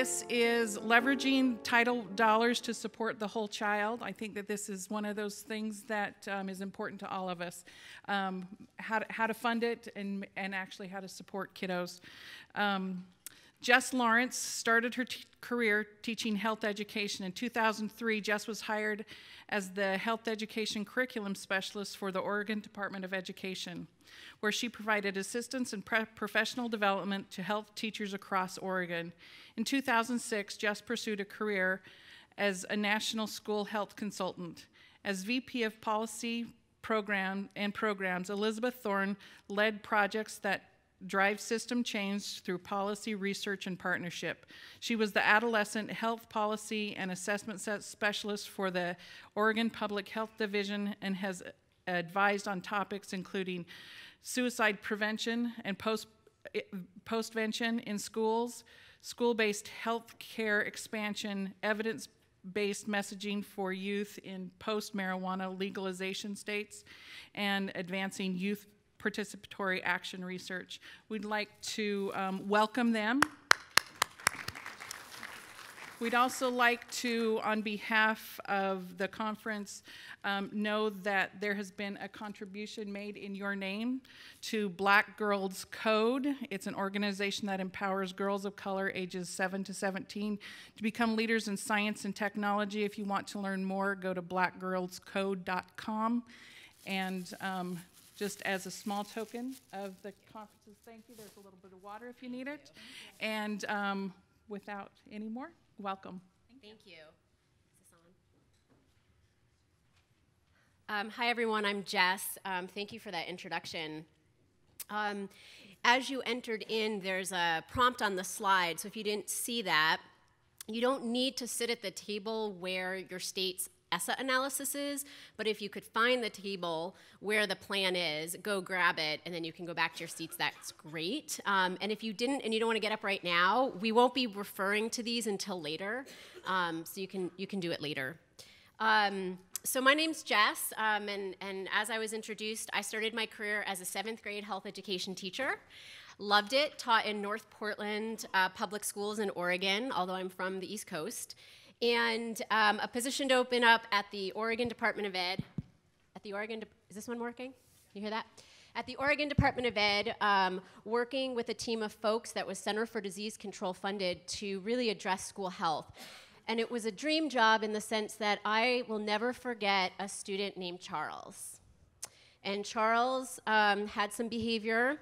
this is leveraging title dollars to support the whole child. I think that this is one of those things that um, is important to all of us. Um, how, to, how to fund it and, and actually how to support kiddos. Um, Jess Lawrence started her career teaching health education. In 2003, Jess was hired as the health education curriculum specialist for the Oregon Department of Education, where she provided assistance and professional development to health teachers across Oregon. In 2006, Jess pursued a career as a national school health consultant. As VP of Policy Program and Programs, Elizabeth Thorne led projects that drive system change through policy, research, and partnership. She was the adolescent health policy and assessment specialist for the Oregon Public Health Division and has advised on topics including suicide prevention and post postvention in schools, school-based health care expansion, evidence-based messaging for youth in post-marijuana legalization states, and advancing youth participatory action research. We'd like to um, welcome them. We'd also like to, on behalf of the conference, um, know that there has been a contribution made in your name to Black Girls Code. It's an organization that empowers girls of color ages 7 to 17 to become leaders in science and technology. If you want to learn more, go to blackgirlscode.com. And um, just as a small token of the conference's thank you. There's a little bit of water if you need it. And um, without any more, welcome. Thank you. Um, hi, everyone. I'm Jess. Um, thank you for that introduction. Um, as you entered in, there's a prompt on the slide. So if you didn't see that, you don't need to sit at the table where your state's ESSA analysis is, but if you could find the table where the plan is, go grab it, and then you can go back to your seats, that's great. Um, and if you didn't and you don't want to get up right now, we won't be referring to these until later, um, so you can, you can do it later. Um, so my name's Jess, um, and, and as I was introduced, I started my career as a seventh grade health education teacher. Loved it, taught in North Portland uh, public schools in Oregon, although I'm from the East Coast and um, a position to open up at the Oregon Department of Ed. At the Oregon, De- is this one working? You hear that? At the Oregon Department of Ed, um, working with a team of folks that was Center for Disease Control funded to really address school health. And it was a dream job in the sense that I will never forget a student named Charles. And Charles um, had some behavior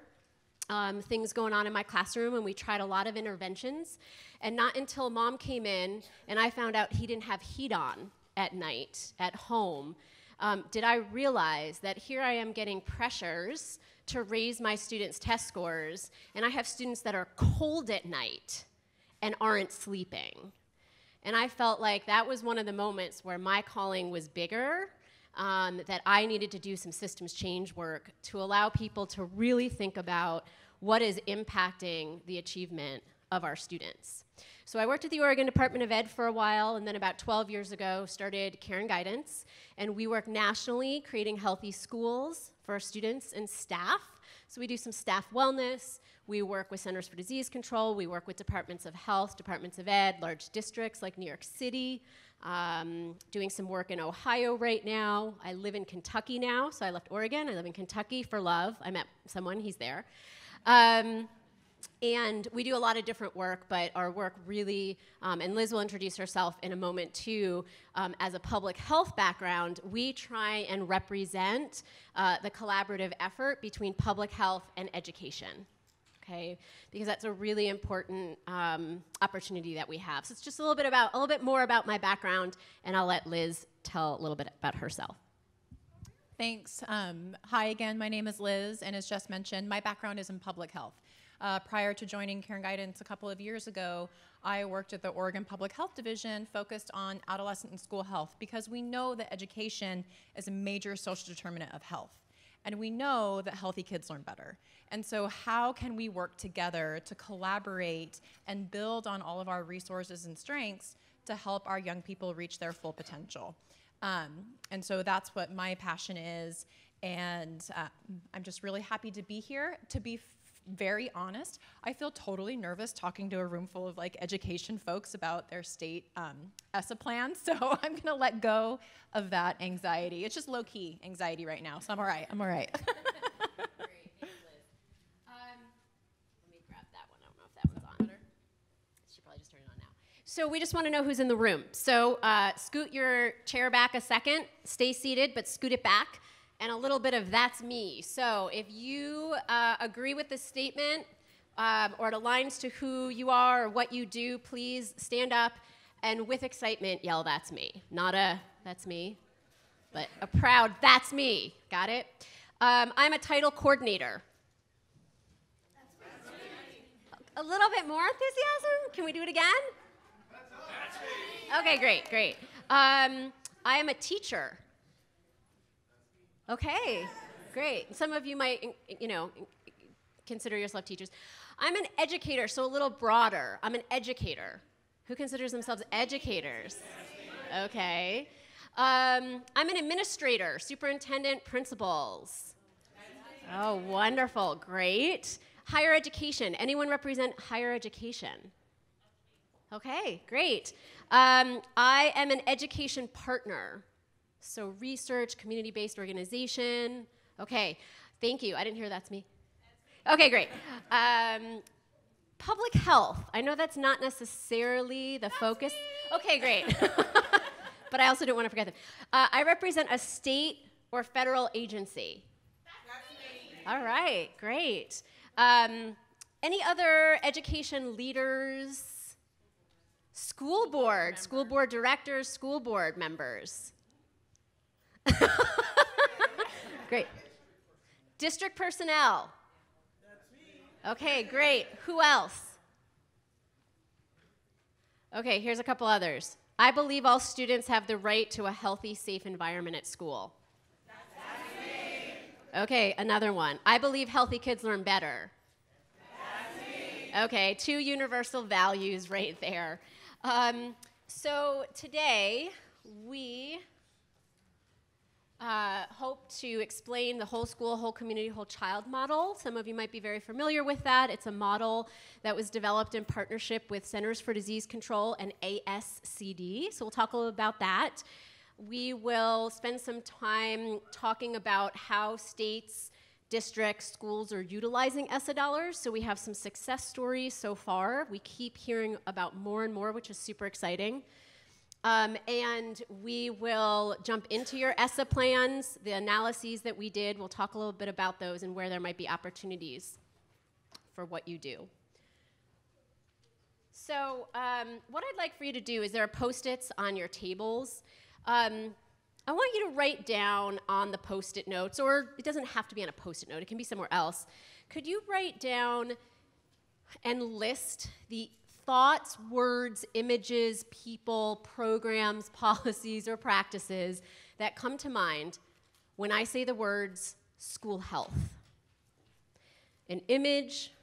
um, things going on in my classroom, and we tried a lot of interventions. And not until mom came in and I found out he didn't have heat on at night at home um, did I realize that here I am getting pressures to raise my students' test scores, and I have students that are cold at night and aren't sleeping. And I felt like that was one of the moments where my calling was bigger um, that I needed to do some systems change work to allow people to really think about what is impacting the achievement of our students. So I worked at the Oregon Department of Ed for a while, and then about 12 years ago started Cairn Guidance, and we work nationally creating healthy schools for students and staff. So we do some staff wellness, we work with Centers for Disease Control, we work with departments of health, departments of ed, large districts like New York City, um, doing some work in Ohio right now. I live in Kentucky now, so I left Oregon. I live in Kentucky for love. I met someone, he's there. Um, and we do a lot of different work, but our work really, um, and Liz will introduce herself in a moment too, um, as a public health background, we try and represent uh, the collaborative effort between public health and education. Okay, because that's a really important um, opportunity that we have. So it's just a little bit about, a little bit more about my background, and I'll let Liz tell a little bit about herself. Thanks. Um, hi again, my name is Liz, and as just mentioned, my background is in public health. Uh, prior to joining Cairn Guidance a couple of years ago, I worked at the Oregon Public Health Division focused on adolescent and school health because we know that education is a major social determinant of health. And we know that healthy kids learn better. And so, how can we work together to collaborate and build on all of our resources and strengths to help our young people reach their full potential? Um, and so, that's what my passion is. And uh, I'm just really happy to be here, to be very honest, I feel totally nervous talking to a room full of like education folks about their state um, ESSA plan. So I'm gonna let go of that anxiety. It's just low key anxiety right now, so I'm all right. I'm all right. Great, thanks, Liz. Um, let me grab that one. I don't know if that one's on. Should probably just turn it on now. So we just want to know who's in the room. So uh, scoot your chair back a second. Stay seated, but scoot it back. And a little bit of that's me. So if you uh, agree with this statement um, or it aligns to who you are or what you do, please stand up and with excitement yell, that's me. Not a, that's me, but a proud, that's me. Got it? Um, I'm a title coordinator. A little bit more enthusiasm? Can we do it again? Okay, great, great. Um, I am a teacher. Okay, great. Some of you might, you know, consider yourself teachers. I'm an educator, so a little broader. I'm an educator. Who considers themselves educators? Okay. Um, I'm an administrator, superintendent, principals. Oh, wonderful. Great. Higher education. Anyone represent higher education? Okay, great. Um, I am an education partner. So, research, community based organization. Okay, thank you. I didn't hear that's me. Okay, great. Um, public health. I know that's not necessarily the focus. Okay, great. but I also don't want to forget them. Uh, I represent a state or federal agency. All right, great. Um, any other education leaders? School board, school board directors, school board members. great. District personnel. That's me. Okay, great. Who else? Okay, here's a couple others. I believe all students have the right to a healthy, safe environment at school. Okay, another one. I believe healthy kids learn better. Okay, two universal values right there. Um, so today we uh, hope to explain the whole school, whole community, whole child model. Some of you might be very familiar with that. It's a model that was developed in partnership with Centers for Disease Control and ASCD. So we'll talk a little about that. We will spend some time talking about how states, districts, schools are utilizing ESSA dollars. So we have some success stories so far. We keep hearing about more and more, which is super exciting. Um, and we will jump into your ESSA plans, the analyses that we did. We'll talk a little bit about those and where there might be opportunities for what you do. So, um, what I'd like for you to do is there are post its on your tables. Um, I want you to write down on the post it notes, or it doesn't have to be on a post it note, it can be somewhere else. Could you write down and list the thoughts, words, images, people, programs, policies, or practices that come to mind when I say the words school health. An image,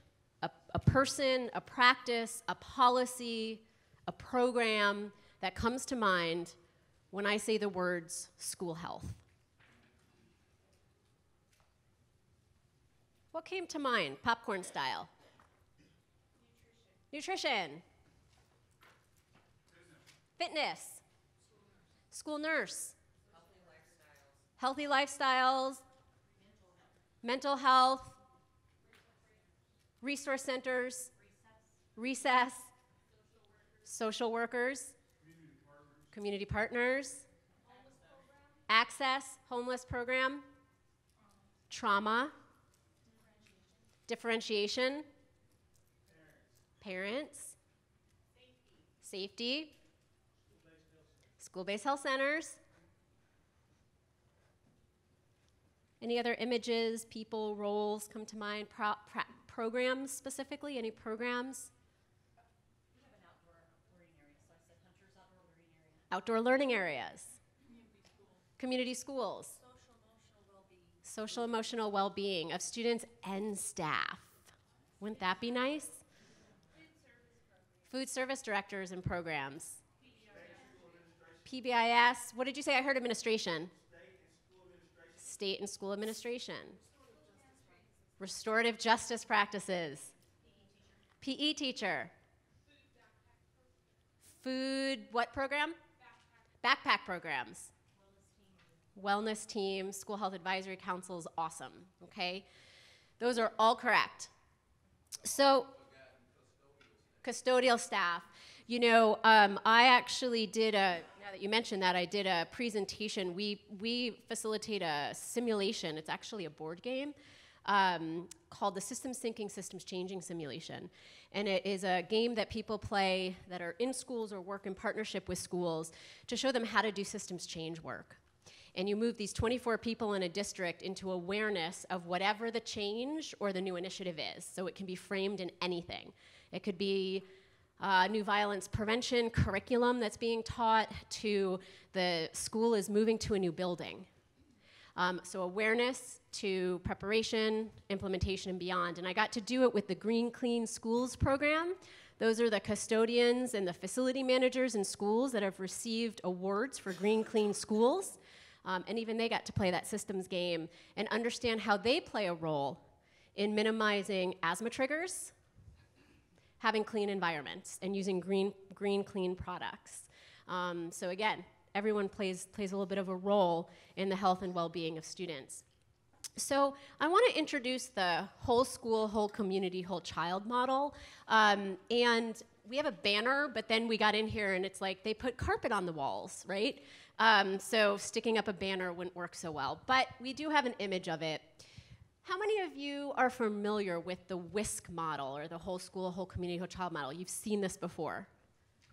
a, a, person, a practice, a policy, a program that comes to mind when I say the words school health. What came to mind, popcorn style? Nutrition. Fitness. School nurse. Healthy lifestyles. Mental health. Resource centers. Recess. Social workers. Community partners. Access, homeless program. Trauma. Differentiation parents, safety, school-based health centers. Any other images, people, roles come to mind? Pro programs specifically? Any programs? Outdoor learning areas. Community schools. Social emotional well-being of students and staff. Wouldn't that be nice? Food service directors and programs. PBIS. What did you say? I heard administration. State and school administration. Restorative justice practices. PE teacher. Food, what program? Backpack, programs. Wellness team, school health advisory councils, awesome, okay? Those are all correct. So, custodial staff. You know, um, I actually did a, now that you mentioned that, I did a presentation. We, we facilitate a simulation, it's actually a board game um, called the Systems Thinking, Systems Changing Simulation. And it is a game that people play that are in schools or work in partnership with schools to show them how to do systems change work. And you move these 24 people in a district into awareness of whatever the change or the new initiative is. So it can be framed in anything. It could be uh, new violence prevention curriculum that's being taught to the school is moving to a new building. Um, so awareness to preparation, implementation, and beyond. And I got to do it with the Green Clean Schools program. Those are the custodians and the facility managers in schools that have received awards for Green Clean Schools. Um, and even they got to play that systems game and understand how they play a role in minimizing asthma triggers, having clean environments, and using green, green clean products. Um, so again, everyone plays, plays a little bit of a role in the health and well-being of students. So I want to introduce the whole school, whole community, whole child model. Um, and we have a banner, but then we got in here and it's like they put carpet on the walls, right? Um, so sticking up a banner wouldn't work so well. But we do have an image of it. How many of you are familiar with the WSCC model or the whole school, whole community, whole child model? You've seen this before.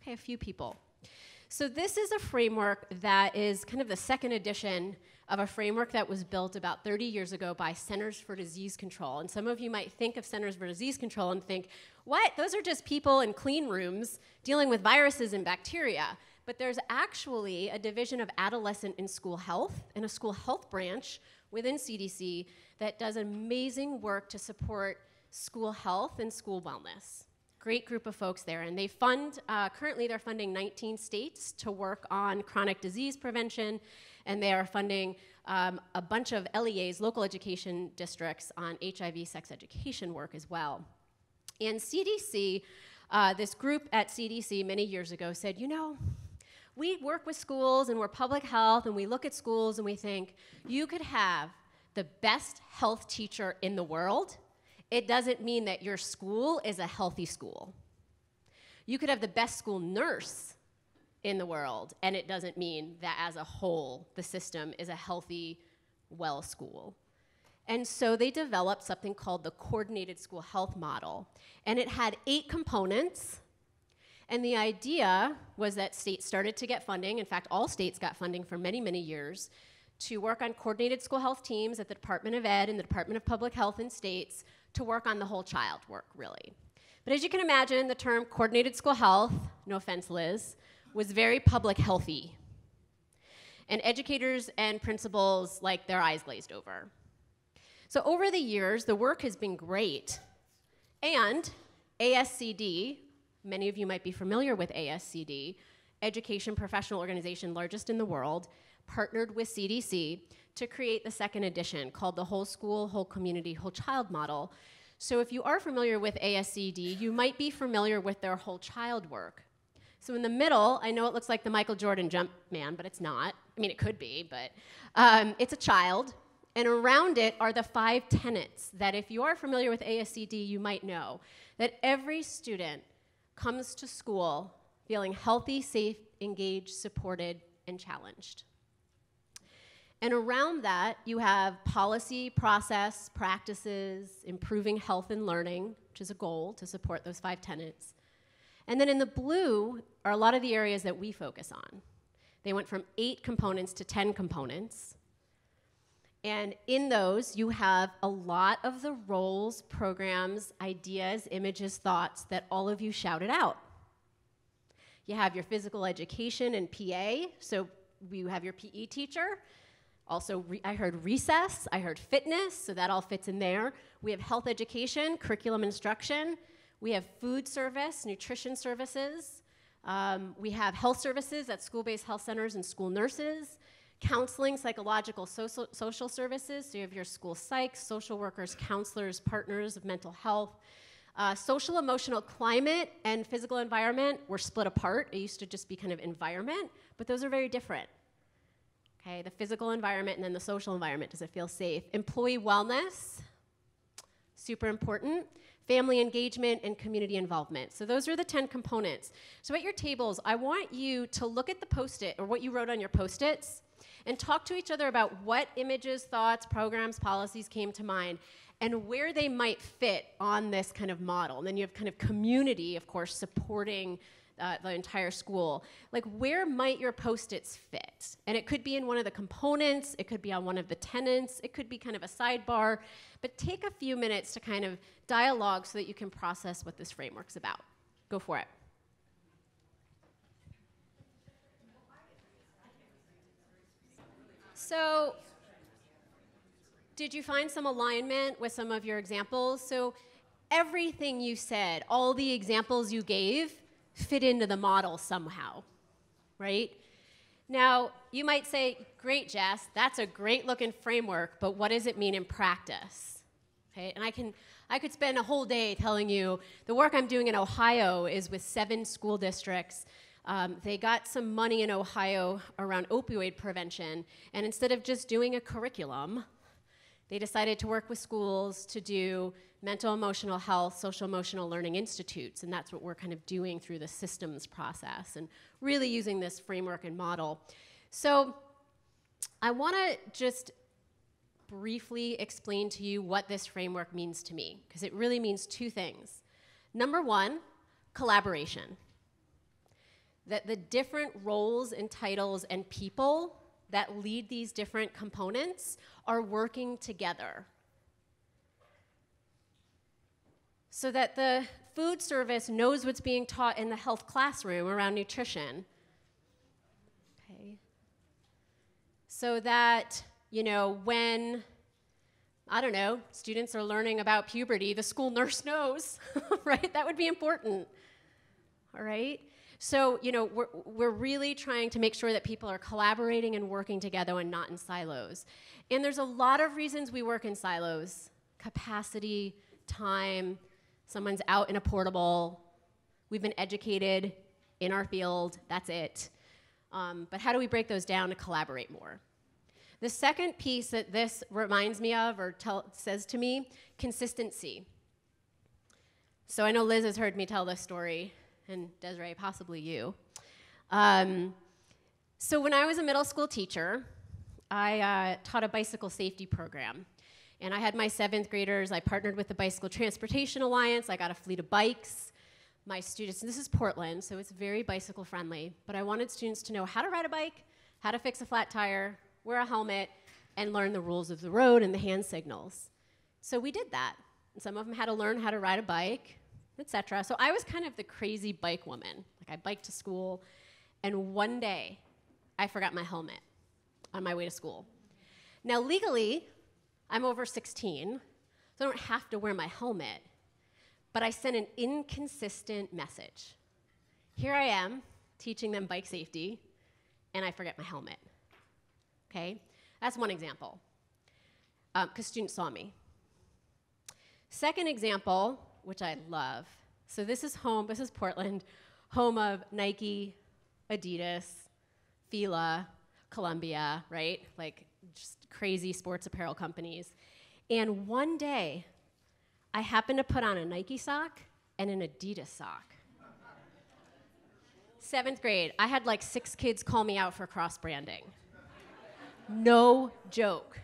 Okay, a few people. So this is a framework that is kind of the second edition of a framework that was built about 30 years ago by Centers for Disease Control. And some of you might think of Centers for Disease Control and think, what? Those are just people in clean rooms dealing with viruses and bacteria. But there's actually a division of adolescent and school health and a school health branch within CDC that does amazing work to support school health and school wellness. Great group of folks there, and they fund, uh, currently they're funding 19 states to work on chronic disease prevention, and they are funding um, a bunch of LEAs, local education districts, on HIV sex education work as well. And CDC, uh, this group at CDC many years ago said, you know, we work with schools and we're public health and we look at schools and we think you could have the best health teacher in the world. It doesn't mean that your school is a healthy school. You could have the best school nurse in the world, and it doesn't mean that as a whole the system is a healthy, well school. And so they developed something called the Coordinated School Health Model. And it had eight components and the idea was that states started to get funding. In fact, all states got funding for many, many years to work on coordinated school health teams at the Department of Ed and the Department of Public Health in states to work on the whole child work, really. But as you can imagine, the term coordinated school health, no offense, Liz, was very public healthy. And educators and principals like their eyes glazed over. So over the years, the work has been great. And ASCD, Many of you might be familiar with ASCD, education professional organization largest in the world, partnered with CDC to create the second edition called the Whole School, Whole Community, Whole Child model. So if you are familiar with ASCD, you might be familiar with their whole child work. So in the middle, I know it looks like the Michael Jordan jump man, but it's not. I mean, it could be, but um, it's a child. And around it are the five tenets that, if you are familiar with ASCD, you might know that every student comes to school feeling healthy, safe, engaged, supported, and challenged. And around that, you have policy, process, practices, improving health and learning, which is a goal to support those five tenets. And then in the blue are a lot of the areas that we focus on. They went from eight components to 10 components. And in those, you have a lot of the roles, programs, ideas, images, thoughts that all of you shouted out. You have your physical education and PA, so you have your PE teacher. Also, I heard recess, I heard fitness, so that all fits in there. We have health education, curriculum instruction. We have food service, nutrition services. Um, we have health services at school based health centers and school nurses counseling, psychological, social, social services. So you have your school psychs, social workers, counselors, partners of mental health. Uh, social emotional climate and physical environment were split apart. It used to just be kind of environment, but those are very different. Okay, the physical environment and then the social environment. Does it feel safe? Employee wellness, super important. Family engagement and community involvement. So, those are the 10 components. So, at your tables, I want you to look at the post it or what you wrote on your post its and talk to each other about what images, thoughts, programs, policies came to mind and where they might fit on this kind of model. And then you have kind of community, of course, supporting uh, the entire school. Like, where might your post its fit? And it could be in one of the components, it could be on one of the tenants, it could be kind of a sidebar. But take a few minutes to kind of dialogue so that you can process what this framework's about. Go for it. So, did you find some alignment with some of your examples? So, everything you said, all the examples you gave, fit into the model somehow, right? Now, you might say, great, Jess, that's a great looking framework, but what does it mean in practice? Okay, and I can I could spend a whole day telling you the work I'm doing in Ohio is with seven school districts. Um, they got some money in Ohio around opioid prevention, and instead of just doing a curriculum, they decided to work with schools to do mental emotional health, social emotional learning institutes, and that's what we're kind of doing through the systems process and really using this framework and model. So I want to just briefly explain to you what this framework means to me, because it really means two things. Number one, collaboration. That the different roles and titles and people that lead these different components are working together. So that the food service knows what's being taught in the health classroom around nutrition. Okay. So that, you know, when, I don't know, students are learning about puberty, the school nurse knows, right? That would be important. All right? So, you know, we're, we're really trying to make sure that people are collaborating and working together and not in silos. And there's a lot of reasons we work in silos capacity, time, someone's out in a portable, we've been educated in our field, that's it. Um, but how do we break those down to collaborate more? The second piece that this reminds me of or tell, says to me consistency. So I know Liz has heard me tell this story and Desiree, possibly you. Um, so when I was a middle school teacher, I uh, taught a bicycle safety program. And I had my seventh graders, I partnered with the Bicycle Transportation Alliance, I got a fleet of bikes. My students, and this is Portland, so it's very bicycle friendly, but I wanted students to know how to ride a bike, how to fix a flat tire, wear a helmet, and learn the rules of the road and the hand signals. So we did that. And some of them had to learn how to ride a bike, etc. So I was kind of the crazy bike woman. Like I biked to school, and one day I forgot my helmet on my way to school. Now, legally, I'm over 16, so I don't have to wear my helmet, but I sent an inconsistent message. Here I am teaching them bike safety, and I forget my helmet. Okay? That's one example, because um, students saw me. Second example which I love. So this is home, this is Portland, home of Nike, Adidas, Fila, Columbia, right? Like just crazy sports apparel companies. And one day, I happened to put on a Nike sock and an Adidas sock. Seventh grade, I had like six kids call me out for cross branding. No joke.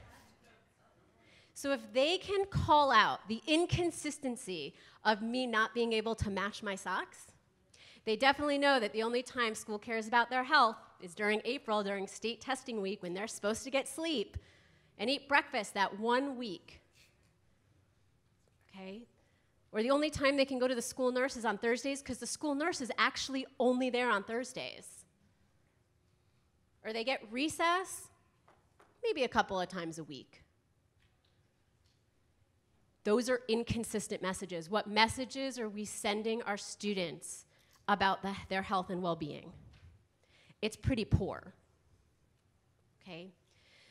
So if they can call out the inconsistency of me not being able to match my socks, they definitely know that the only time school cares about their health is during April, during state testing week, when they're supposed to get sleep and eat breakfast that one week. Okay? Or the only time they can go to the school nurse is on Thursdays because the school nurse is actually only there on Thursdays. Or they get recess maybe a couple of times a week. Those are inconsistent messages. What messages are we sending our students about the, their health and well being? It's pretty poor. Okay?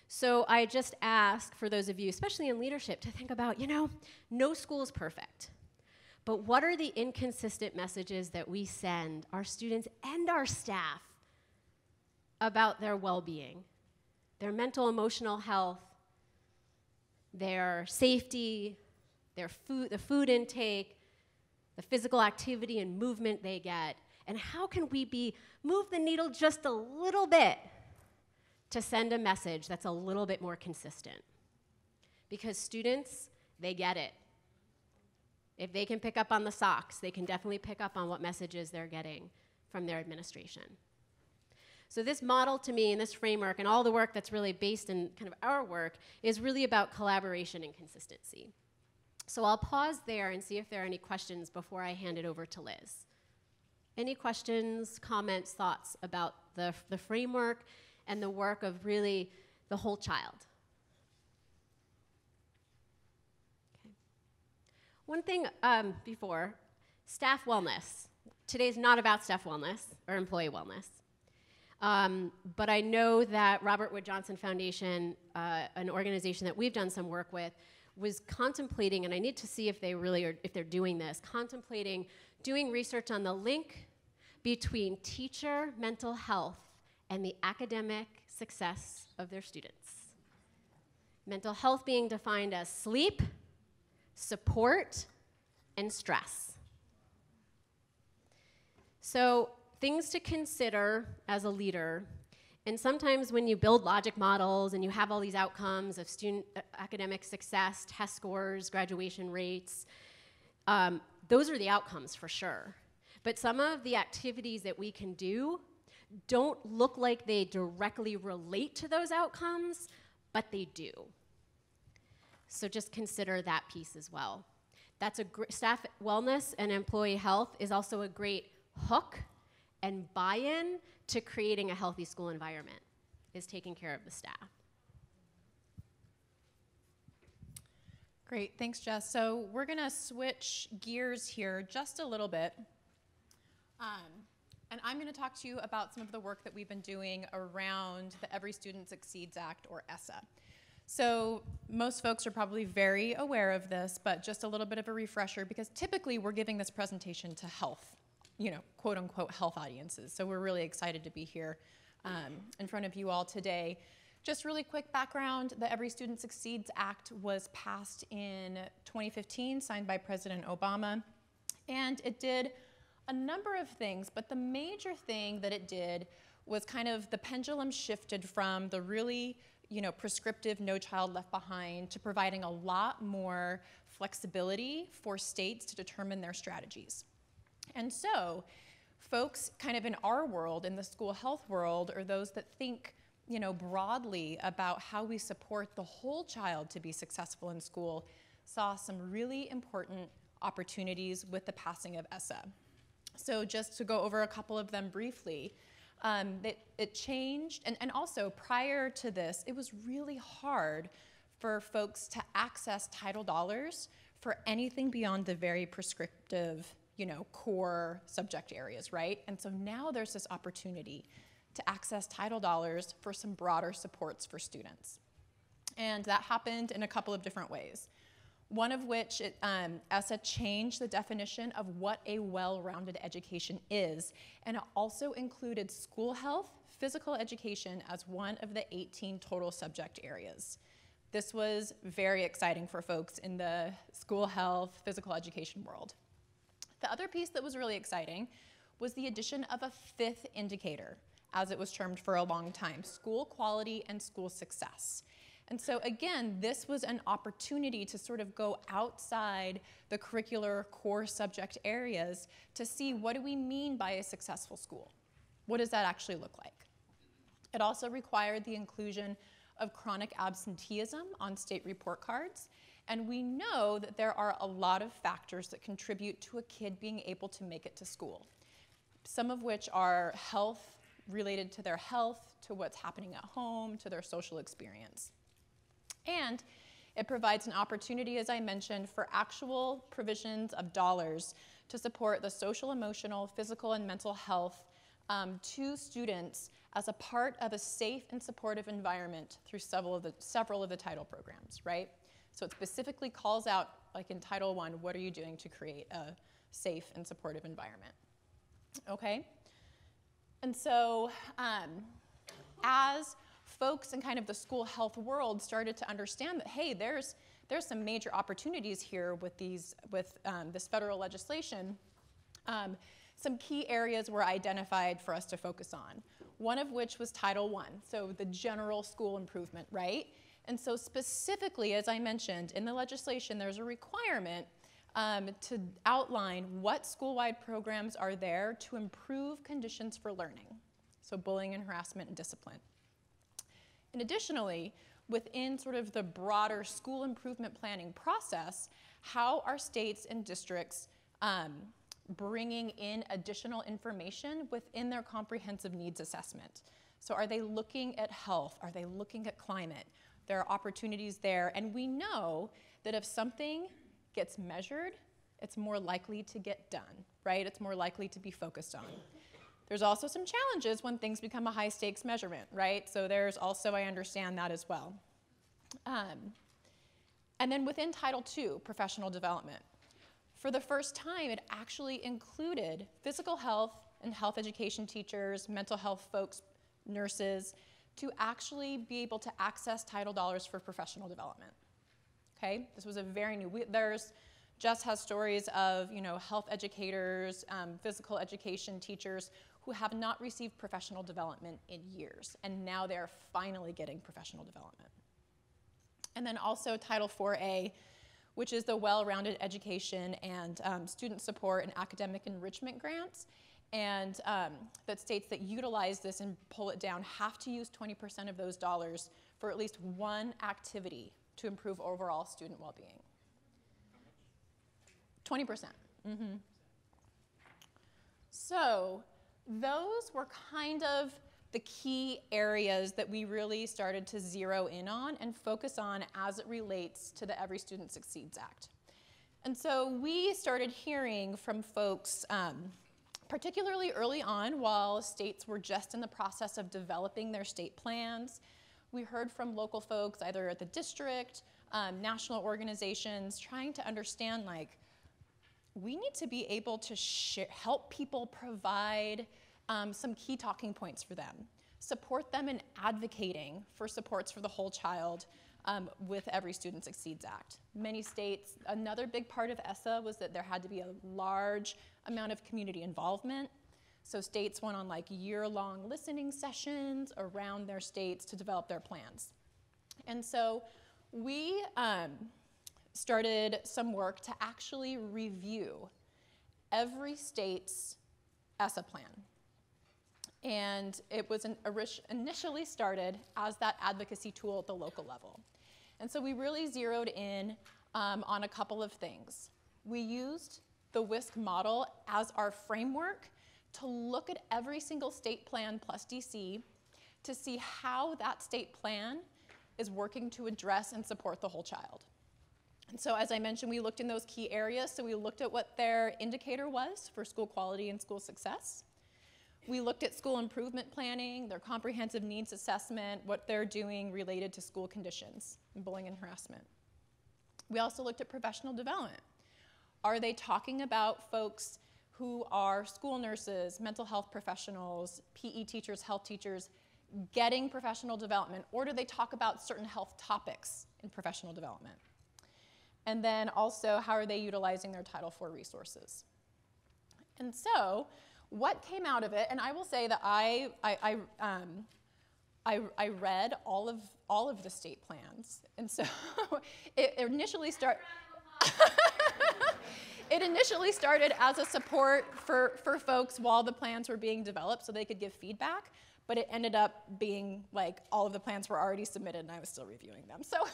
So I just ask for those of you, especially in leadership, to think about you know, no school is perfect. But what are the inconsistent messages that we send our students and our staff about their well being, their mental, emotional health, their safety, their food, the food intake, the physical activity and movement they get? And how can we be move the needle just a little bit to send a message that's a little bit more consistent? Because students, they get it. If they can pick up on the socks, they can definitely pick up on what messages they're getting from their administration. So, this model to me and this framework and all the work that's really based in kind of our work is really about collaboration and consistency. So, I'll pause there and see if there are any questions before I hand it over to Liz. Any questions, comments, thoughts about the, the framework and the work of really the whole child? Okay. One thing um, before staff wellness. Today's not about staff wellness or employee wellness. Um, but I know that Robert Wood Johnson Foundation, uh, an organization that we've done some work with, was contemplating, and I need to see if they really are, if they're doing this, contemplating doing research on the link between teacher mental health and the academic success of their students. Mental health being defined as sleep, support, and stress. So, things to consider as a leader. And sometimes when you build logic models and you have all these outcomes of student uh, academic success, test scores, graduation rates, um, those are the outcomes for sure. But some of the activities that we can do don't look like they directly relate to those outcomes, but they do. So just consider that piece as well. That's a staff wellness and employee health is also a great hook and buy-in to creating a healthy school environment is taking care of the staff. Great, thanks, Jess. So we're going to switch gears here just a little bit. Um, and I'm going to talk to you about some of the work that we've been doing around the Every Student Succeeds Act, or ESSA. So most folks are probably very aware of this, but just a little bit of a refresher because typically we're giving this presentation to health, you know, quote unquote health audiences. So we're really excited to be here um, in front of you all today. Just really quick background, the Every Student Succeeds Act was passed in 2015, signed by President Obama, and it did a number of things, but the major thing that it did was kind of the pendulum shifted from the really you know, prescriptive No Child Left Behind to providing a lot more flexibility for states to determine their strategies. And so, folks kind of in our world, in the school health world, or those that think you know, broadly about how we support the whole child to be successful in school, saw some really important opportunities with the passing of ESSA. So just to go over a couple of them briefly, um, it, it changed, and, and also prior to this, it was really hard for folks to access title dollars for anything beyond the very prescriptive, you know, core subject areas, right? And so now there's this opportunity to access title dollars for some broader supports for students. And that happened in a couple of different ways one of which it, um, ESSA changed the definition of what a well-rounded education is, and it also included school health, physical education as one of the 18 total subject areas. This was very exciting for folks in the school health, physical education world. The other piece that was really exciting was the addition of a fifth indicator, as it was termed for a long time, school quality and school success. And so, again, this was an opportunity to sort of go outside the curricular core subject areas to see what do we mean by a successful school? What does that actually look like? It also required the inclusion of chronic absenteeism on state report cards. And we know that there are a lot of factors that contribute to a kid being able to make it to school, some of which are health related to their health, to what's happening at home, to their social experience. And it provides an opportunity, as I mentioned, for actual provisions of dollars to support the social, emotional, physical, and mental health um, to students as a part of a safe and supportive environment through several of the, several of the title programs, right? So it specifically calls out, like in Title I, what are you doing to create a safe and supportive environment? Okay? And so um, as folks in kind of the school health world started to understand that, hey, there's, there's some major opportunities here with, these, with um, this federal legislation, um, some key areas were identified for us to focus on one of which was Title I, so the general school improvement, right? And so, specifically, as I mentioned, in the legislation, there's a requirement um, to outline what school wide programs are there to improve conditions for learning, so bullying and harassment and discipline. And additionally, within sort of the broader school improvement planning process, how are states and districts um, bringing in additional information within their comprehensive needs assessment. So, are they looking at health? Are they looking at climate? There are opportunities there. And we know that if something gets measured, it's more likely to get done, right? It's more likely to be focused on. There's also some challenges when things become a high stakes measurement, right? So, there's also, I understand that as well. Um, and then within Title II, professional development for the first time, it actually included physical health and health education teachers, mental health folks, nurses, to actually be able to access title dollars for professional development. Okay, this was a very new. We, there's just has stories of you know health educators, um, physical education teachers who have not received professional development in years, and now they're finally getting professional development. And then also Title 4A which is the well-rounded education and um, student support and academic enrichment grants. And um, that states that utilize this and pull it down have to use 20% of those dollars for at least one activity to improve overall student well-being. 20%. percent mm hmm So those were kind of the key areas that we really started to zero in on and focus on as it relates to the Every Student Succeeds Act. And so we started hearing from folks, um, particularly early on while states were just in the process of developing their state plans. We heard from local folks, either at the district, um, national organizations, trying to understand like, we need to be able to help people provide um, some key talking points for them. Support them in advocating for supports for the whole child um, with Every Student Succeeds Act. Many states, another big part of ESSA was that there had to be a large amount of community involvement. So states went on like year-long listening sessions around their states to develop their plans. And so we um, started some work to actually review every state's ESSA plan. And it was an, initially started as that advocacy tool at the local level. And so we really zeroed in um, on a couple of things. We used the WSCC model as our framework to look at every single state plan plus DC to see how that state plan is working to address and support the whole child. And so as I mentioned, we looked in those key areas. So we looked at what their indicator was for school quality and school success. We looked at school improvement planning, their comprehensive needs assessment, what they're doing related to school conditions, and bullying and harassment. We also looked at professional development. Are they talking about folks who are school nurses, mental health professionals, PE teachers, health teachers, getting professional development, or do they talk about certain health topics in professional development? And then also, how are they utilizing their Title IV resources? And so, what came out of it, and I will say that I, I, I, um, I, I read all of, all of the state plans. And so it initially started. it initially started as a support for, for folks while the plans were being developed so they could give feedback, but it ended up being like all of the plans were already submitted and I was still reviewing them. So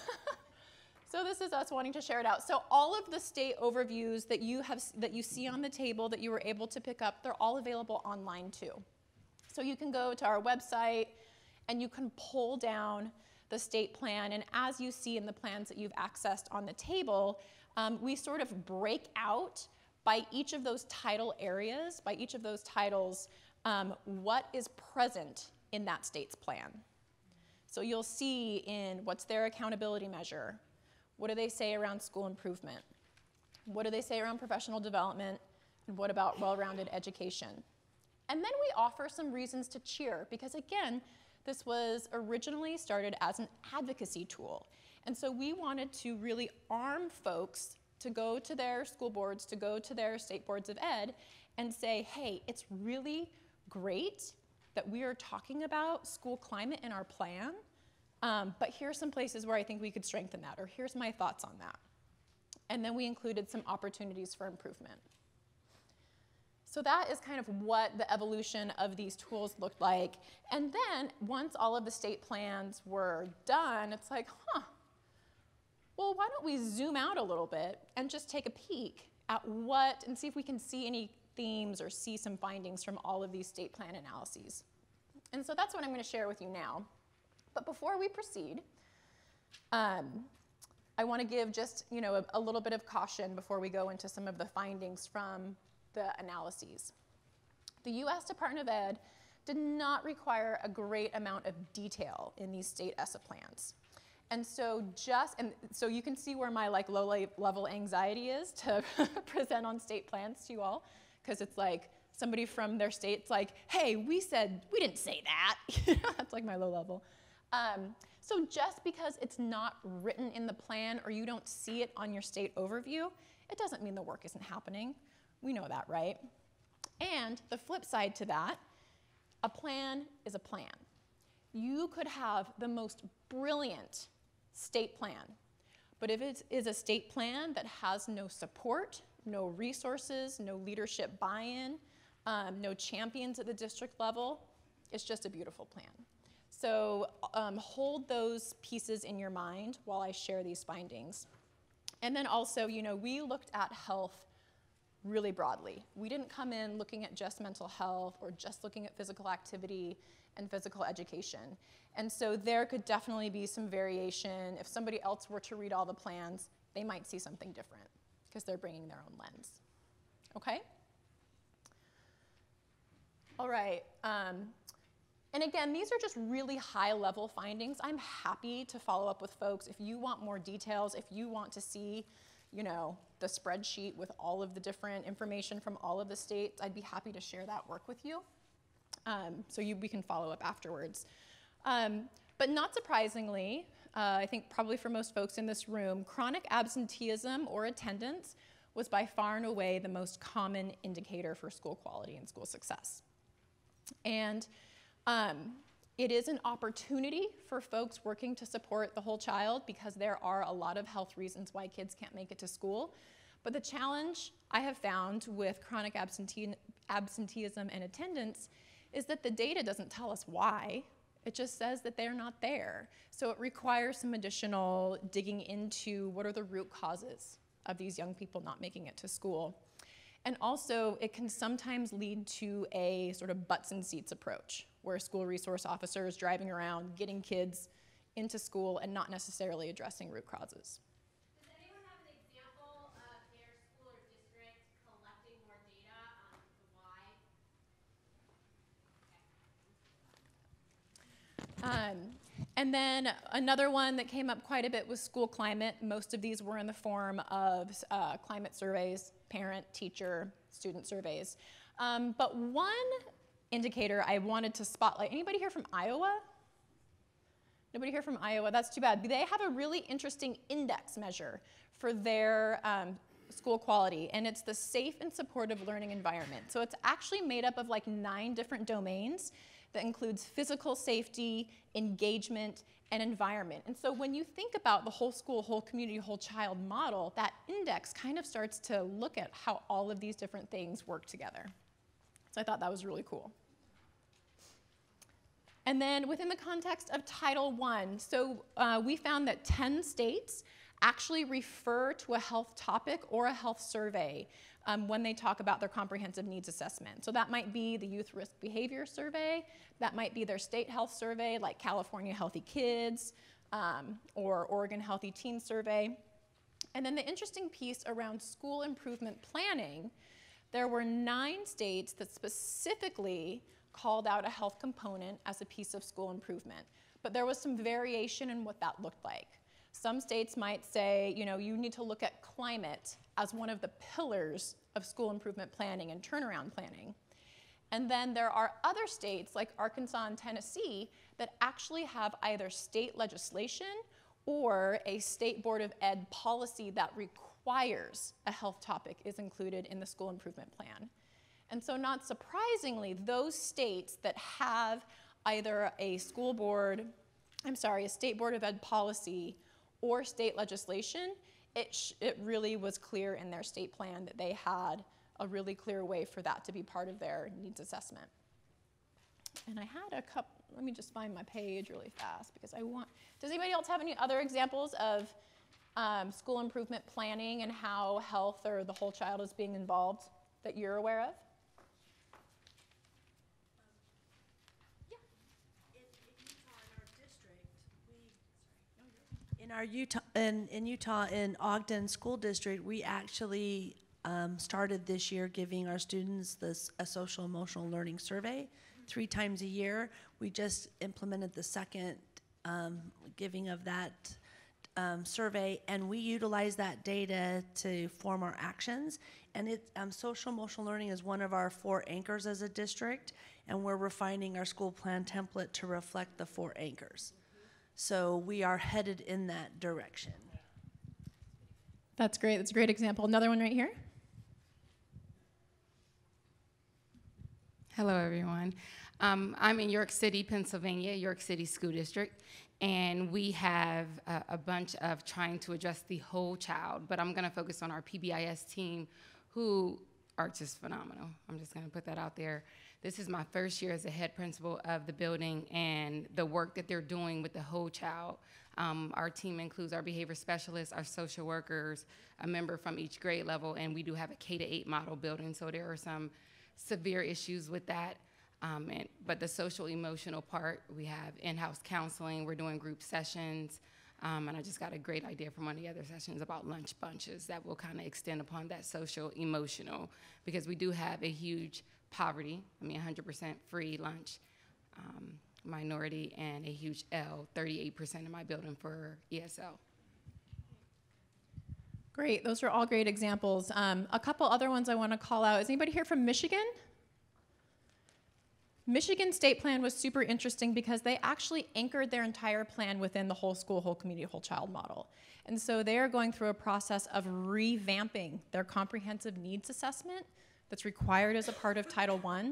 So this is us wanting to share it out. So all of the state overviews that you have that you see on the table that you were able to pick up, they're all available online too. So you can go to our website and you can pull down the state plan. And as you see in the plans that you've accessed on the table, um, we sort of break out by each of those title areas, by each of those titles, um, what is present in that state's plan. So you'll see in what's their accountability measure, what do they say around school improvement, what do they say around professional development, and what about well rounded education. And then we offer some reasons to cheer because, again, this was originally started as an advocacy tool. And so we wanted to really arm folks to go to their school boards, to go to their state boards of ed, and say, hey, it's really great that we are talking about school climate in our plan, um, but here's some places where I think we could strengthen that, or here's my thoughts on that. And then we included some opportunities for improvement. So that is kind of what the evolution of these tools looked like. And then once all of the state plans were done, it's like, huh, well, why don't we zoom out a little bit and just take a peek at what, and see if we can see any themes or see some findings from all of these state plan analyses. And so that's what I'm going to share with you now. But before we proceed, um, I want to give just you know a, a little bit of caution before we go into some of the findings from the analyses. The U.S. Department of Ed did not require a great amount of detail in these state ESSA plans. And so just, and so you can see where my like low level anxiety is to present on state plans to you all, because it's like somebody from their state's like, hey, we said, we didn't say that. That's like my low level. Um, so just because it's not written in the plan or you don't see it on your state overview, it doesn't mean the work isn't happening. We know that, right? And the flip side to that, a plan is a plan. You could have the most brilliant state plan. But if it is a state plan that has no support, no resources, no leadership buy in, um, no champions at the district level, it's just a beautiful plan. So um, hold those pieces in your mind while I share these findings. And then also, you know, we looked at health really broadly. We didn't come in looking at just mental health or just looking at physical activity and physical education. And so there could definitely be some variation. If somebody else were to read all the plans, they might see something different because they're bringing their own lens. Okay? All right. Um, and again, these are just really high level findings. I'm happy to follow up with folks if you want more details, if you want to see, you know, the spreadsheet with all of the different information from all of the states, I'd be happy to share that work with you. Um, so you, we can follow up afterwards. Um, but not surprisingly, uh, I think probably for most folks in this room, chronic absenteeism or attendance was by far and away the most common indicator for school quality and school success. And um, it is an opportunity for folks working to support the whole child because there are a lot of health reasons why kids can't make it to school. But the challenge I have found with chronic absentee absenteeism and attendance is that the data doesn't tell us why. It just says that they're not there. So it requires some additional digging into what are the root causes of these young people not making it to school. And also, it can sometimes lead to a sort of butts and seats approach, where a school resource officer is driving around getting kids into school and not necessarily addressing root causes. Um, and then another one that came up quite a bit was school climate. Most of these were in the form of uh, climate surveys, parent, teacher, student surveys. Um, but one indicator I wanted to spotlight, anybody here from Iowa? Nobody here from Iowa, that's too bad. They have a really interesting index measure for their um, school quality, and it's the safe and supportive learning environment. So it's actually made up of like nine different domains that includes physical safety, engagement, and environment. And so when you think about the whole school, whole community, whole child model, that index kind of starts to look at how all of these different things work together. So I thought that was really cool. And then within the context of Title I, so uh, we found that 10 states actually refer to a health topic or a health survey um, when they talk about their comprehensive needs assessment. So that might be the Youth Risk Behavior Survey, that might be their state health survey, like California Healthy Kids um, or Oregon Healthy Teen Survey. And then the interesting piece around school improvement planning there were nine states that specifically called out a health component as a piece of school improvement. But there was some variation in what that looked like. Some states might say, you know, you need to look at climate as one of the pillars of school improvement planning and turnaround planning. And then there are other states like Arkansas and Tennessee that actually have either state legislation or a state board of ed policy that requires a health topic is included in the school improvement plan. And so, not surprisingly, those states that have either a school board, I'm sorry, a state board of ed policy or state legislation, it, it really was clear in their state plan that they had a really clear way for that to be part of their needs assessment. And I had a couple, let me just find my page really fast because I want, does anybody else have any other examples of um, school improvement planning and how health or the whole child is being involved that you're aware of? Our Utah, in, in Utah, in Ogden School District, we actually um, started this year giving our students this a social emotional learning survey three times a year. We just implemented the second um, giving of that um, survey, and we utilize that data to form our actions. And it um, social emotional learning is one of our four anchors as a district, and we're refining our school plan template to reflect the four anchors. So we are headed in that direction. That's great. That's a great example. Another one right here. Hello, everyone. Um, I'm in York City, Pennsylvania, York City School District, and we have a, a bunch of trying to address the whole child, but I'm going to focus on our PBIS team who are just phenomenal. I'm just going to put that out there. This is my first year as the head principal of the building, and the work that they're doing with the whole child. Um, our team includes our behavior specialists, our social workers, a member from each grade level, and we do have a K to 8 model building, so there are some severe issues with that. Um, and, but the social emotional part, we have in-house counseling, we're doing group sessions, um, and I just got a great idea from one of the other sessions about lunch bunches that will kind of extend upon that social emotional because we do have a huge poverty, I mean 100% free lunch um, minority, and a huge L, 38% in my building for ESL. Great, those are all great examples. Um, a couple other ones I want to call out. Is anybody here from Michigan? Michigan State Plan was super interesting because they actually anchored their entire plan within the whole school, whole community, whole child model. And so they are going through a process of revamping their comprehensive needs assessment that's required as a part of Title I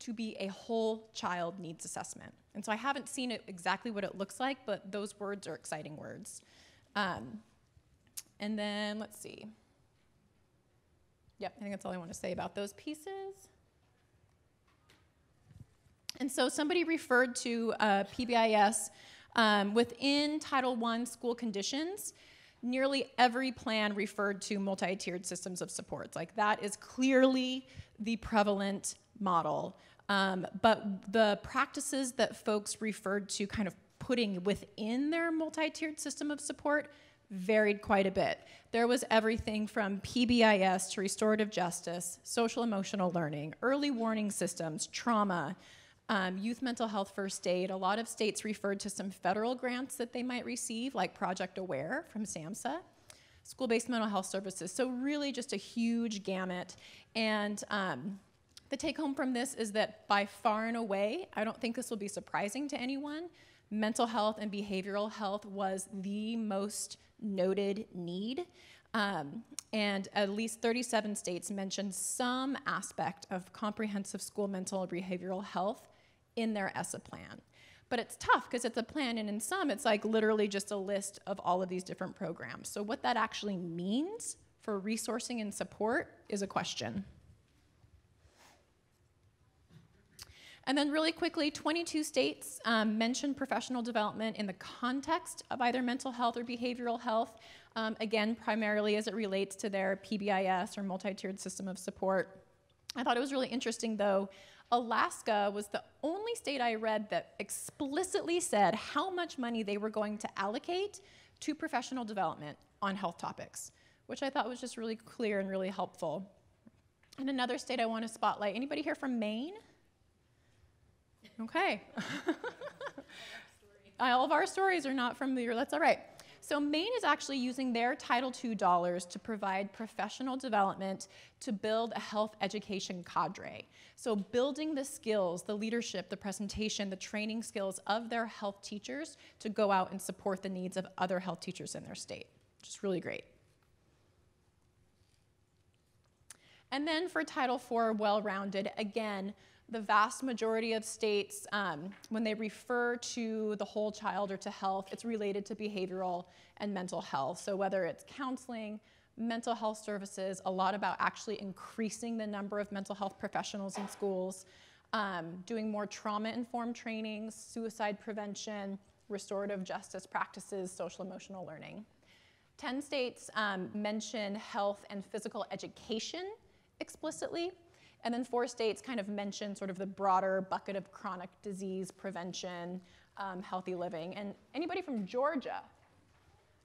to be a whole child needs assessment. And so I haven't seen it exactly what it looks like, but those words are exciting words. Um, and then let's see. Yep, I think that's all I want to say about those pieces. And so somebody referred to uh, PBIS um, within Title I school conditions. Nearly every plan referred to multi tiered systems of supports. Like that is clearly the prevalent model. Um, but the practices that folks referred to kind of putting within their multi tiered system of support varied quite a bit. There was everything from PBIS to restorative justice, social emotional learning, early warning systems, trauma, um, youth mental health first aid. A lot of states referred to some federal grants that they might receive, like Project Aware from SAMHSA, school based mental health services. So, really, just a huge gamut. And um, the take home from this is that by far and away, I don't think this will be surprising to anyone, mental health and behavioral health was the most noted need. Um, and at least 37 states mentioned some aspect of comprehensive school mental and behavioral health in their ESSA plan. But it's tough because it's a plan, and in some, it's like literally just a list of all of these different programs. So, what that actually means for resourcing and support is a question. And then, really quickly, 22 states um, mentioned professional development in the context of either mental health or behavioral health. Um, again, primarily as it relates to their PBIS or multi tiered system of support. I thought it was really interesting, though. Alaska was the only state I read that explicitly said how much money they were going to allocate to professional development on health topics, which I thought was just really clear and really helpful. And another state I want to spotlight. Anybody here from Maine? Okay. all of our stories are not from the year, that's all right. So Maine is actually using their Title II dollars to provide professional development to build a health education cadre. So building the skills, the leadership, the presentation, the training skills of their health teachers to go out and support the needs of other health teachers in their state, which is really great. And then for Title IV, well-rounded, again, the vast majority of states, um, when they refer to the whole child or to health, it's related to behavioral and mental health. So whether it's counseling, mental health services, a lot about actually increasing the number of mental health professionals in schools, um, doing more trauma-informed trainings, suicide prevention, restorative justice practices, social emotional learning. 10 states um, mention health and physical education explicitly, and then four states kind of mention sort of the broader bucket of chronic disease prevention, um, healthy living. And anybody from Georgia?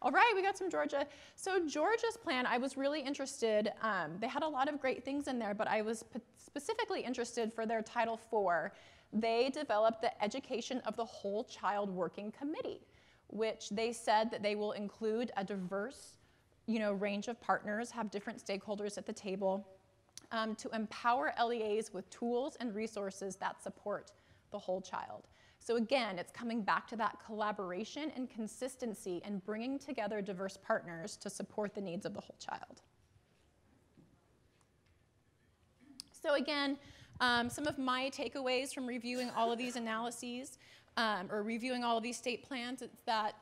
All right, we got some Georgia. So Georgia's plan, I was really interested. Um, they had a lot of great things in there, but I was specifically interested for their Title IV. They developed the Education of the Whole Child Working Committee, which they said that they will include a diverse you know, range of partners, have different stakeholders at the table, um, to empower LEAs with tools and resources that support the whole child. So again, it's coming back to that collaboration and consistency and bringing together diverse partners to support the needs of the whole child. So again, um, some of my takeaways from reviewing all of these analyses um, or reviewing all of these state plans is that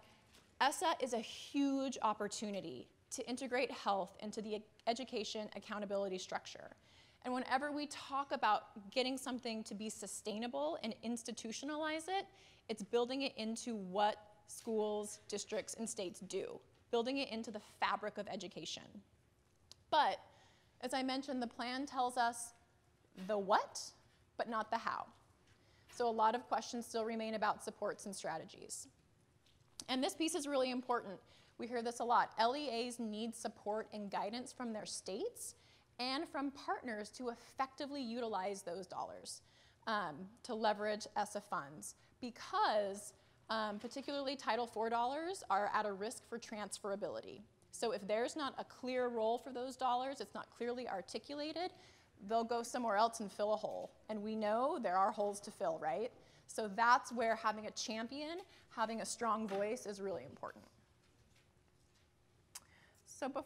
ESSA is a huge opportunity to integrate health into the education accountability structure. And whenever we talk about getting something to be sustainable and institutionalize it, it's building it into what schools, districts, and states do, building it into the fabric of education. But as I mentioned, the plan tells us the what, but not the how. So a lot of questions still remain about supports and strategies. And this piece is really important we hear this a lot. LEAs need support and guidance from their states and from partners to effectively utilize those dollars um, to leverage ESSA funds because um, particularly Title IV dollars are at a risk for transferability. So if there's not a clear role for those dollars, it's not clearly articulated, they'll go somewhere else and fill a hole. And we know there are holes to fill, right? So that's where having a champion, having a strong voice is really important. So before.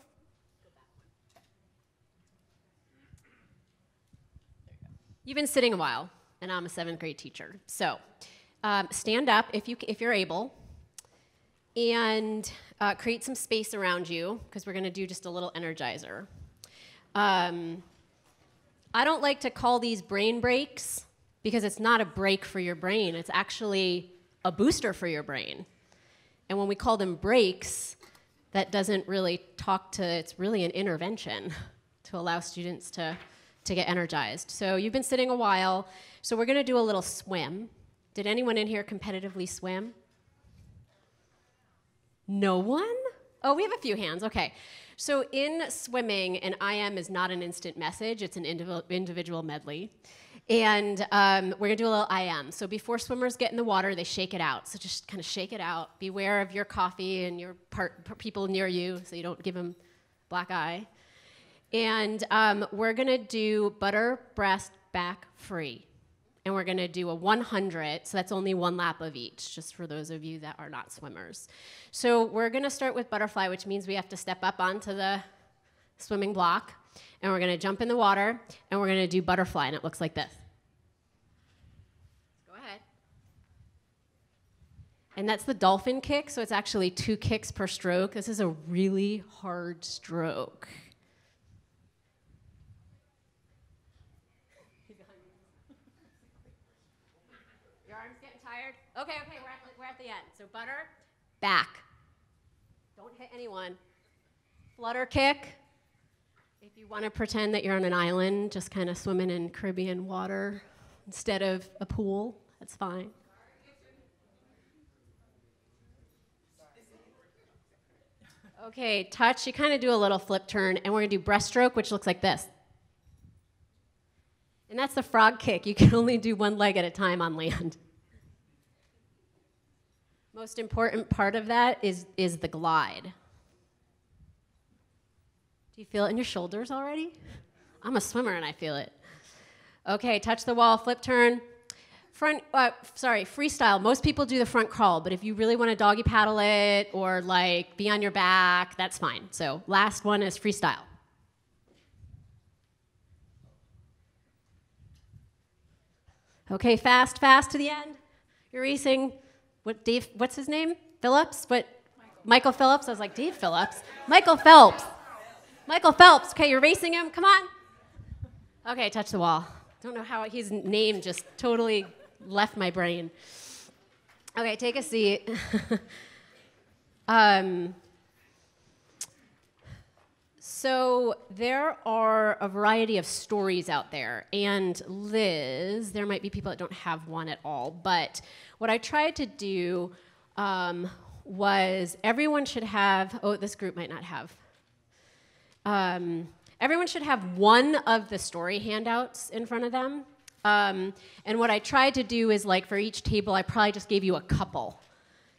You've been sitting a while, and I'm a seventh grade teacher. So um, stand up if, you, if you're able and uh, create some space around you because we're going to do just a little energizer. Um, I don't like to call these brain breaks because it's not a break for your brain, it's actually a booster for your brain. And when we call them breaks, that doesn't really talk to, it's really an intervention to allow students to, to get energized. So you've been sitting a while, so we're gonna do a little swim. Did anyone in here competitively swim? No one? Oh, we have a few hands, okay. So in swimming, an IM is not an instant message, it's an individual medley. And um, we're gonna do a little IM. So before swimmers get in the water, they shake it out. So just kind of shake it out. Beware of your coffee and your part, people near you so you don't give them black eye. And um, we're gonna do butter, breast, back, free. And we're gonna do a 100, so that's only one lap of each, just for those of you that are not swimmers. So we're gonna start with butterfly, which means we have to step up onto the swimming block and we're gonna jump in the water, and we're gonna do butterfly, and it looks like this. Go ahead. And that's the dolphin kick, so it's actually two kicks per stroke. This is a really hard stroke. Your arm's getting tired? Okay, okay, we're at, we're at the end. So butter, back. Don't hit anyone. Flutter kick, if you want to pretend that you're on an island, just kind of swimming in Caribbean water instead of a pool, that's fine. Okay, touch, you kind of do a little flip turn, and we're gonna do breaststroke, which looks like this. And that's the frog kick. You can only do one leg at a time on land. Most important part of that is, is the glide. Do you feel it in your shoulders already? I'm a swimmer and I feel it. Okay, touch the wall, flip turn. Front, uh, sorry, freestyle. Most people do the front crawl, but if you really want to doggy paddle it or like be on your back, that's fine. So last one is freestyle. Okay, fast, fast to the end. You're racing. What Dave? What's his name? Phillips. What? Michael, Michael Phillips. I was like Dave Phillips. Michael Phelps. Michael Phelps. Okay, you're racing him. Come on. Okay, touch the wall. Don't know how his name just totally left my brain. Okay, take a seat. um, so there are a variety of stories out there, and Liz, there might be people that don't have one at all, but what I tried to do um, was everyone should have, oh, this group might not have. Um, everyone should have one of the story handouts in front of them. Um, and what I tried to do is like for each table, I probably just gave you a couple.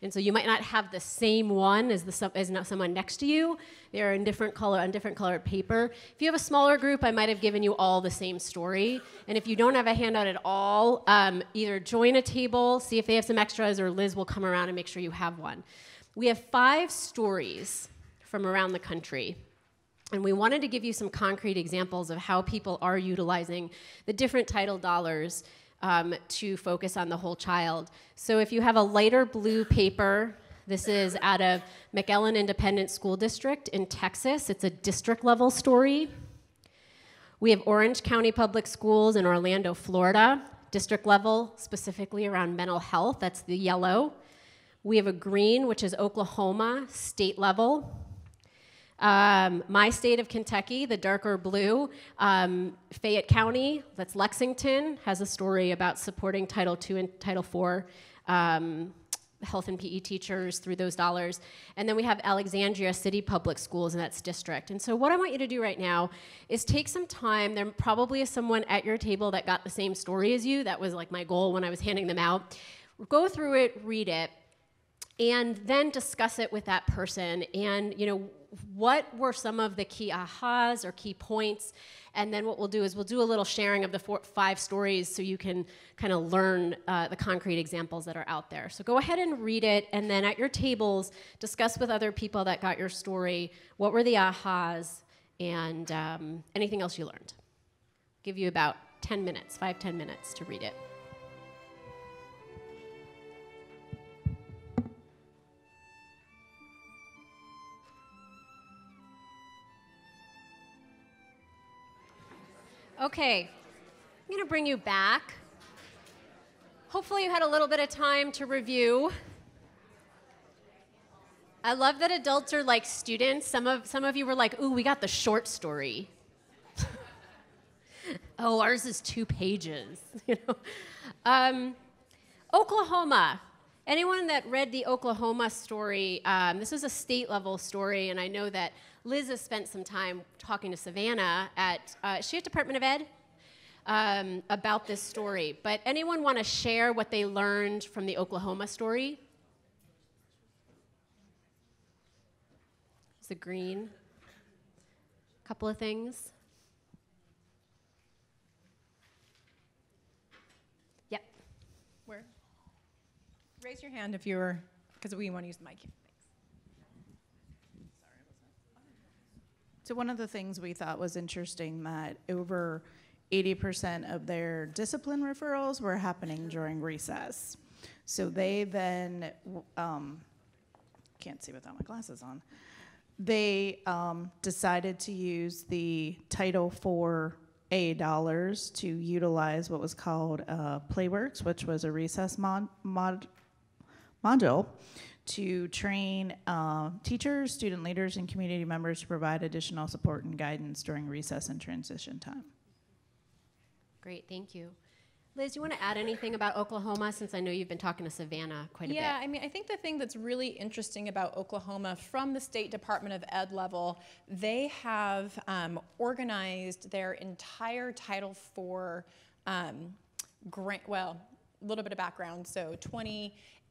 And so you might not have the same one as, the, as someone next to you. They're in different color on different colored paper. If you have a smaller group, I might have given you all the same story. And if you don't have a handout at all, um, either join a table, see if they have some extras, or Liz will come around and make sure you have one. We have five stories from around the country. And we wanted to give you some concrete examples of how people are utilizing the different title dollars um, to focus on the whole child. So if you have a lighter blue paper, this is out of McAllen Independent School District in Texas. It's a district level story. We have Orange County Public Schools in Orlando, Florida, district level, specifically around mental health. That's the yellow. We have a green, which is Oklahoma, state level. Um, my state of Kentucky, the darker blue, um, Fayette County, that's Lexington, has a story about supporting Title II and Title IV um, health and PE teachers through those dollars. And then we have Alexandria City Public Schools and that's district. And so what I want you to do right now is take some time. There probably is someone at your table that got the same story as you. That was like my goal when I was handing them out. Go through it, read it, and then discuss it with that person. And you know, what were some of the key ahas or key points? And then what we'll do is we'll do a little sharing of the four, five stories so you can kind of learn uh, the concrete examples that are out there. So go ahead and read it, and then at your tables, discuss with other people that got your story what were the ahas and um, anything else you learned. give you about 10 minutes, five, 10 minutes to read it. Okay, I'm going to bring you back. Hopefully, you had a little bit of time to review. I love that adults are like students. Some of, some of you were like, ooh, we got the short story. oh, ours is two pages. you know? Um, Oklahoma. Anyone that read the Oklahoma story, um, this was a state level story, and I know that Liz has spent some time talking to Savannah at, uh, she at Department of Ed? Um, about this story. But anyone want to share what they learned from the Oklahoma story? Is it green? A couple of things. Yep. Where? Raise your hand if you're, because we want to use the mic. So one of the things we thought was interesting that over 80% of their discipline referrals were happening during recess. So they then, um, can't see without my glasses on, they um, decided to use the Title IV A dollars to utilize what was called uh, Playworks, which was a recess mod, mod module to train uh, teachers, student leaders, and community members to provide additional support and guidance during recess and transition time. Great, thank you. Liz, you want to add anything about Oklahoma since I know you've been talking to Savannah quite a Yeah, bit? Yeah, I mean, I think the thing that's really interesting about Oklahoma from the State Department of Ed level, they have um, organized their entire Title IV um, grant, well, a little bit of background. So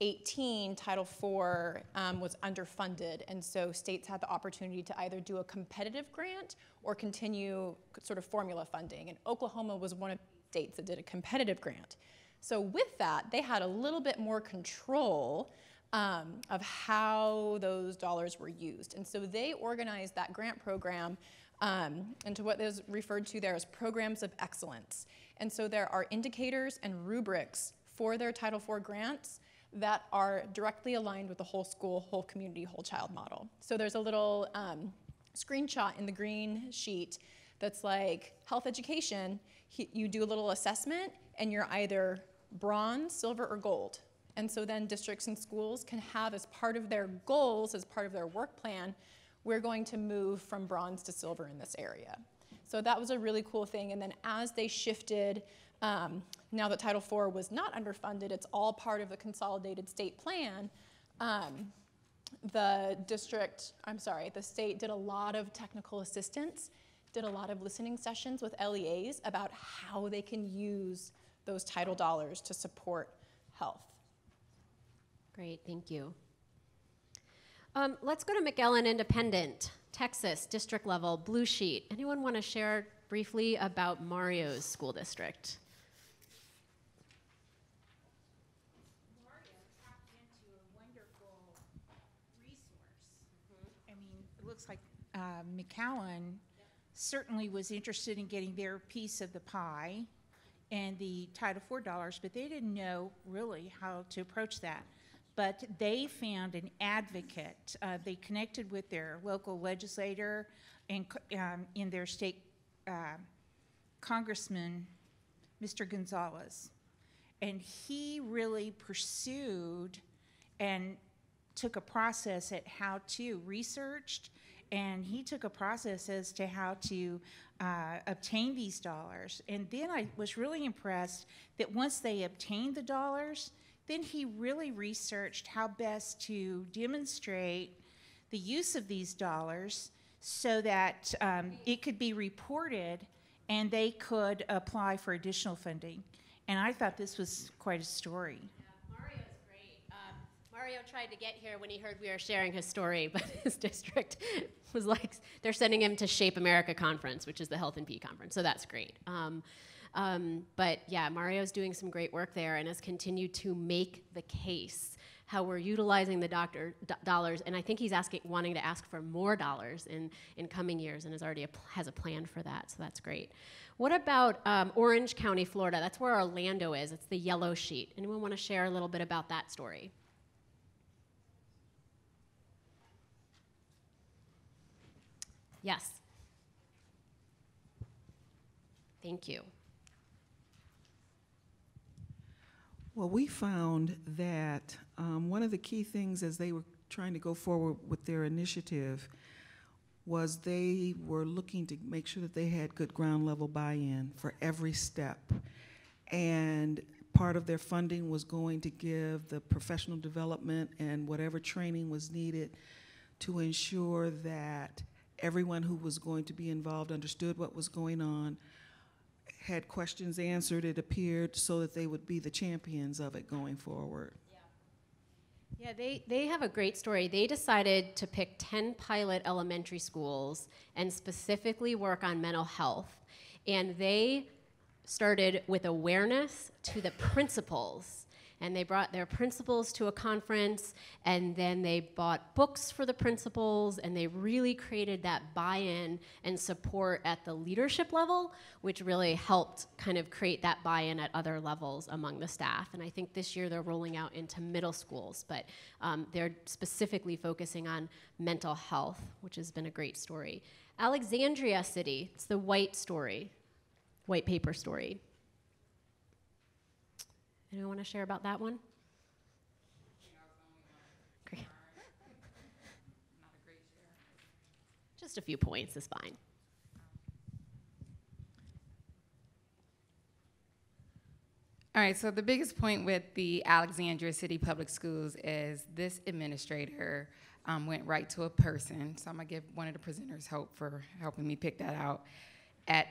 2018, Title IV um, was underfunded, and so states had the opportunity to either do a competitive grant or continue sort of formula funding. And Oklahoma was one of the states that did a competitive grant. So with that, they had a little bit more control um, of how those dollars were used. And so they organized that grant program um, into what is referred to there as programs of excellence. And so there are indicators and rubrics for their Title IV grants that are directly aligned with the whole school, whole community, whole child model. So there's a little um, screenshot in the green sheet that's like health education. He, you do a little assessment, and you're either bronze, silver, or gold. And so then districts and schools can have as part of their goals, as part of their work plan, we're going to move from bronze to silver in this area. So that was a really cool thing. And then as they shifted, um, now that Title IV was not underfunded, it's all part of the consolidated state plan. Um, the district, I'm sorry, the state did a lot of technical assistance, did a lot of listening sessions with LEAs about how they can use those title dollars to support health. Great, thank you. Um, let's go to McAllen Independent, Texas, district level, blue sheet. Anyone want to share briefly about Mario's school district? Mario tapped into a wonderful resource. I mean, it looks like uh, McAllen certainly was interested in getting their piece of the pie and the Title IV dollars, but they didn't know really how to approach that. But they found an advocate. Uh, they connected with their local legislator and um, in their state uh, congressman, Mr. Gonzalez and he really pursued and took a process at how to researched and he took a process as to how to uh, obtain these dollars and then i was really impressed that once they obtained the dollars then he really researched how best to demonstrate the use of these dollars so that um, it could be reported and they could apply for additional funding. And I thought this was quite a story. Mario tried to get here when he heard we were sharing his story, but his district was like, they're sending him to Shape America Conference, which is the Health and PE conference. So that's great. Um, um, but yeah, Mario's doing some great work there and has continued to make the case how we're utilizing the doctor dollars. And I think he's asking, wanting to ask for more dollars in, in coming years and has already a, has a plan for that. So that's great. What about um, Orange County, Florida? That's where Orlando is. It's the yellow sheet. Anyone want to share a little bit about that story? Yes. Thank you. Well, we found that um, one of the key things as they were trying to go forward with their initiative was they were looking to make sure that they had good ground level buy-in for every step. And part of their funding was going to give the professional development and whatever training was needed to ensure that everyone who was going to be involved understood what was going on, had questions answered, it appeared, so that they would be the champions of it going forward. Yeah, they, they have a great story. They decided to pick 10 pilot elementary schools and specifically work on mental health. And they started with awareness to the principals. And they brought their principals to a conference, and then they bought books for the principals, and they really created that buy in and support at the leadership level, which really helped kind of create that buy in at other levels among the staff. And I think this year they're rolling out into middle schools, but um, they're specifically focusing on mental health, which has been a great story. Alexandria City, it's the white story, white paper story. Anyone want to share about that one? Great. Just a few points is fine. All right, so the biggest point with the Alexandria City Public Schools is this administrator um, went right to a person. So I'm gonna give one of the presenters hope for helping me pick that out at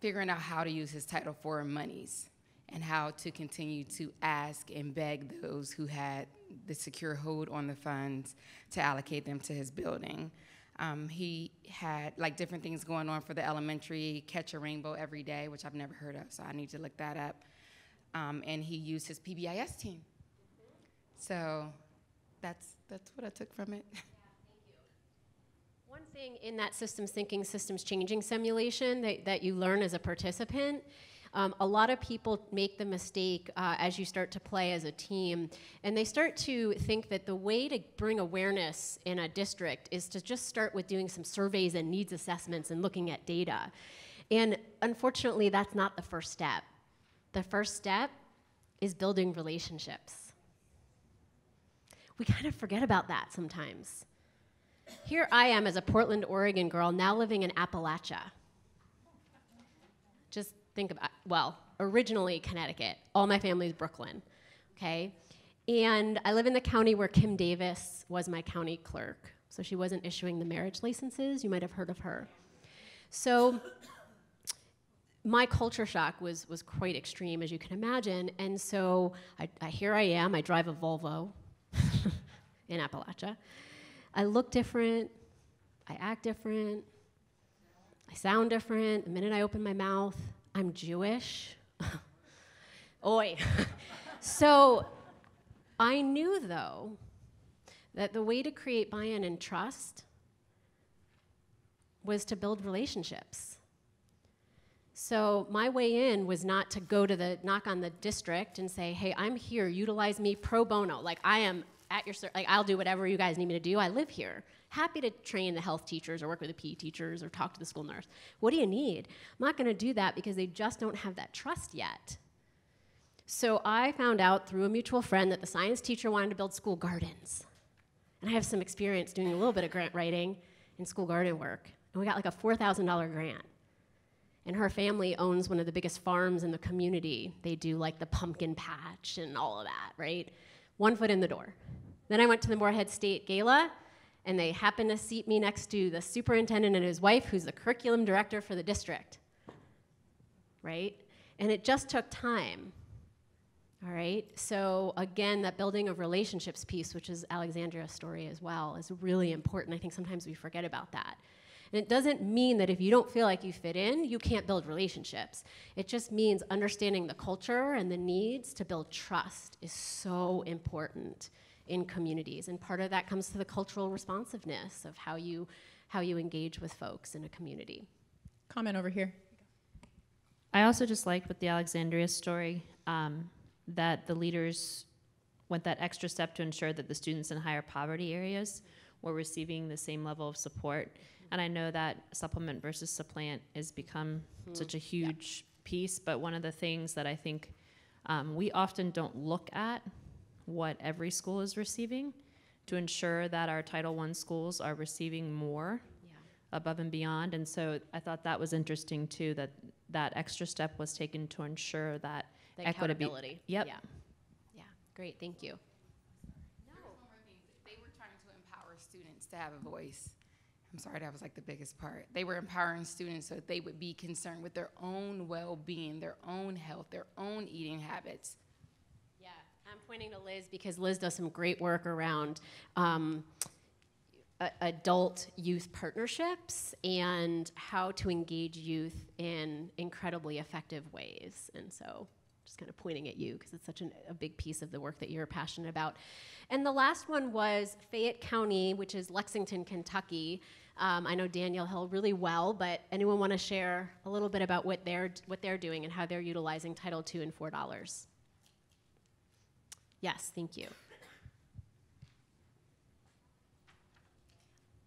figuring out how to use his Title IV monies and how to continue to ask and beg those who had the secure hold on the funds to allocate them to his building. Um, he had like different things going on for the elementary, catch a rainbow every day, which I've never heard of, so I need to look that up. Um, and he used his PBIS team. So that's that's what I took from it. One thing in that systems thinking, systems changing simulation that, that you learn as a participant, um, a lot of people make the mistake uh, as you start to play as a team, and they start to think that the way to bring awareness in a district is to just start with doing some surveys and needs assessments and looking at data. And unfortunately, that's not the first step. The first step is building relationships. We kind of forget about that sometimes. Here I am as a Portland, Oregon girl, now living in Appalachia. Think about, uh, well, originally Connecticut. All my family's Brooklyn, okay? And I live in the county where Kim Davis was my county clerk. So she wasn't issuing the marriage licenses. You might have heard of her. So my culture shock was, was quite extreme, as you can imagine. And so I, I, here I am, I drive a Volvo in Appalachia. I look different, I act different, I sound different. The minute I open my mouth, I'm Jewish. Oi. so I knew, though, that the way to create buy in and trust was to build relationships. So my way in was not to go to the knock on the district and say, "Hey, I'm here. Utilize me pro bono. Like I am at your like I'll do whatever you guys need me to do. I live here. Happy to train the health teachers or work with the PE teachers or talk to the school nurse. What do you need? I'm not going to do that because they just don't have that trust yet. So I found out through a mutual friend that the science teacher wanted to build school gardens. And I have some experience doing a little bit of grant writing and school garden work. And we got like a $4,000 grant. And her family owns one of the biggest farms in the community. They do like the pumpkin patch and all of that, right? One foot in the door. Then I went to the Morehead State Gala, and they happened to seat me next to the superintendent and his wife, who's the curriculum director for the district. Right? And it just took time. All right? So, again, that building of relationships piece, which is Alexandria's story as well, is really important. I think sometimes we forget about that. And it doesn't mean that if you don't feel like you fit in, you can't build relationships. It just means understanding the culture and the needs to build trust is so important in communities. And part of that comes to the cultural responsiveness of how you, how you engage with folks in a community. Comment over here. I also just liked with the Alexandria story um, that the leaders went that extra step to ensure that the students in higher poverty areas were receiving the same level of support. And I know that supplement versus supplant has become mm-hmm. such a huge yep. piece, but one of the things that I think um, we often don't look at what every school is receiving to ensure that our Title I schools are receiving more yeah. above and beyond. And so I thought that was interesting too, that that extra step was taken to ensure that the equitability. Yep. Yeah. Yeah. Great. Thank you. No. They were trying to empower students to have a voice. I'm sorry, that was like the biggest part. They were empowering students so that they would be concerned with their own well being, their own health, their own eating habits. I'm pointing to Liz because Liz does some great work around um, adult youth partnerships and how to engage youth in incredibly effective ways. And so just kind of pointing at you because it's such an, a big piece of the work that you're passionate about. And the last one was Fayette County, which is Lexington, Kentucky. Um, I know Daniel Hill really well, but anyone want to share a little bit about what they're what they're doing and how they're utilizing Title II and four dollars? Yes, thank you.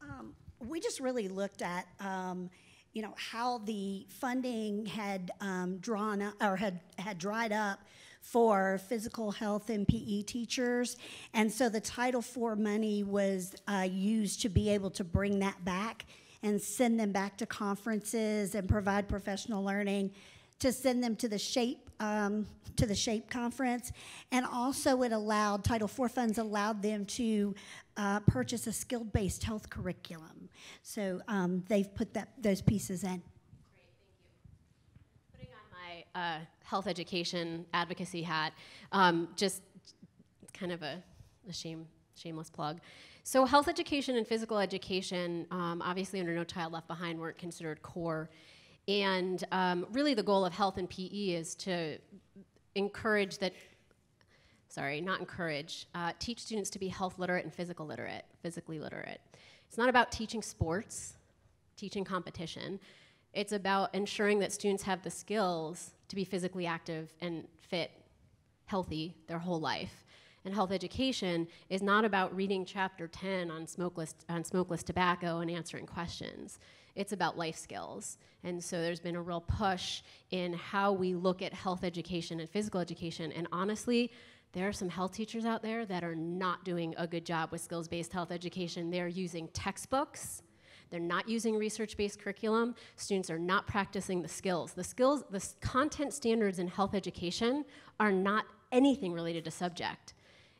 Um, we just really looked at, um, you know, how the funding had um, drawn up, or had had dried up for physical health and PE teachers. And so the Title IV money was uh, used to be able to bring that back and send them back to conferences and provide professional learning to send them to the shape um, to the shape conference and also it allowed title iv funds allowed them to uh, purchase a skill-based health curriculum so um, they've put that those pieces in Putting on my uh, health education advocacy hat, um, just kind of a, a shame, shameless plug. So, health education and physical education, um, obviously under No Child Left Behind, weren't considered core. And um, really, the goal of health and PE is to encourage that, sorry, not encourage, uh, teach students to be health literate and physical literate, physically literate. It's not about teaching sports, teaching competition. It's about ensuring that students have the skills to be physically active and fit, healthy their whole life. And health education is not about reading chapter 10 on smokeless, on smokeless tobacco and answering questions. It's about life skills. And so there's been a real push in how we look at health education and physical education. And honestly, there are some health teachers out there that are not doing a good job with skills based health education. They're using textbooks they're not using research-based curriculum. Students are not practicing the skills. The skills, the content standards in health education are not anything related to subject.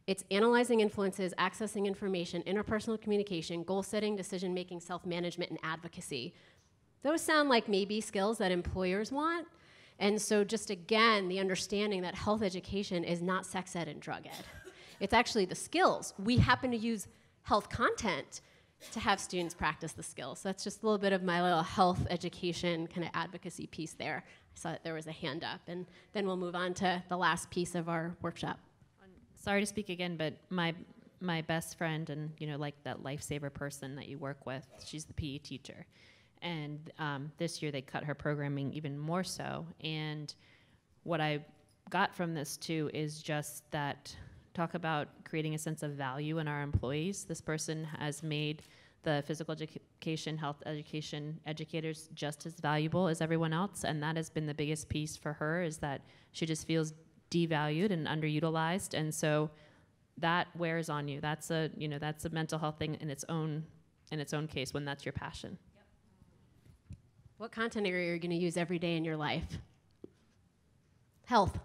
It's analyzing influences, accessing information, interpersonal communication, goal setting, decision making, self management, and advocacy. Those sound like maybe skills that employers want. And so, just again, the understanding that health education is not sex ed and drug ed. It's actually the skills. We happen to use health content to have students practice the skills. So that's just a little bit of my little health education kind of advocacy piece there. I saw that there was a hand up, and then we'll move on to the last piece of our workshop. Sorry to speak again, but my my best friend and you know like that lifesaver person that you work with, she's the PE teacher, and um, this year they cut her programming even more so. And what I got from this too is just that talk about creating a sense of value in our employees. This person has made the physical education, health education educators just as valuable as everyone else, and that has been the biggest piece for her is that she just feels devalued and underutilized, and so that wears on you. That's a you know that's a mental health thing in its own in its own case when that's your passion. What content area are you going to use every day in your life? Health.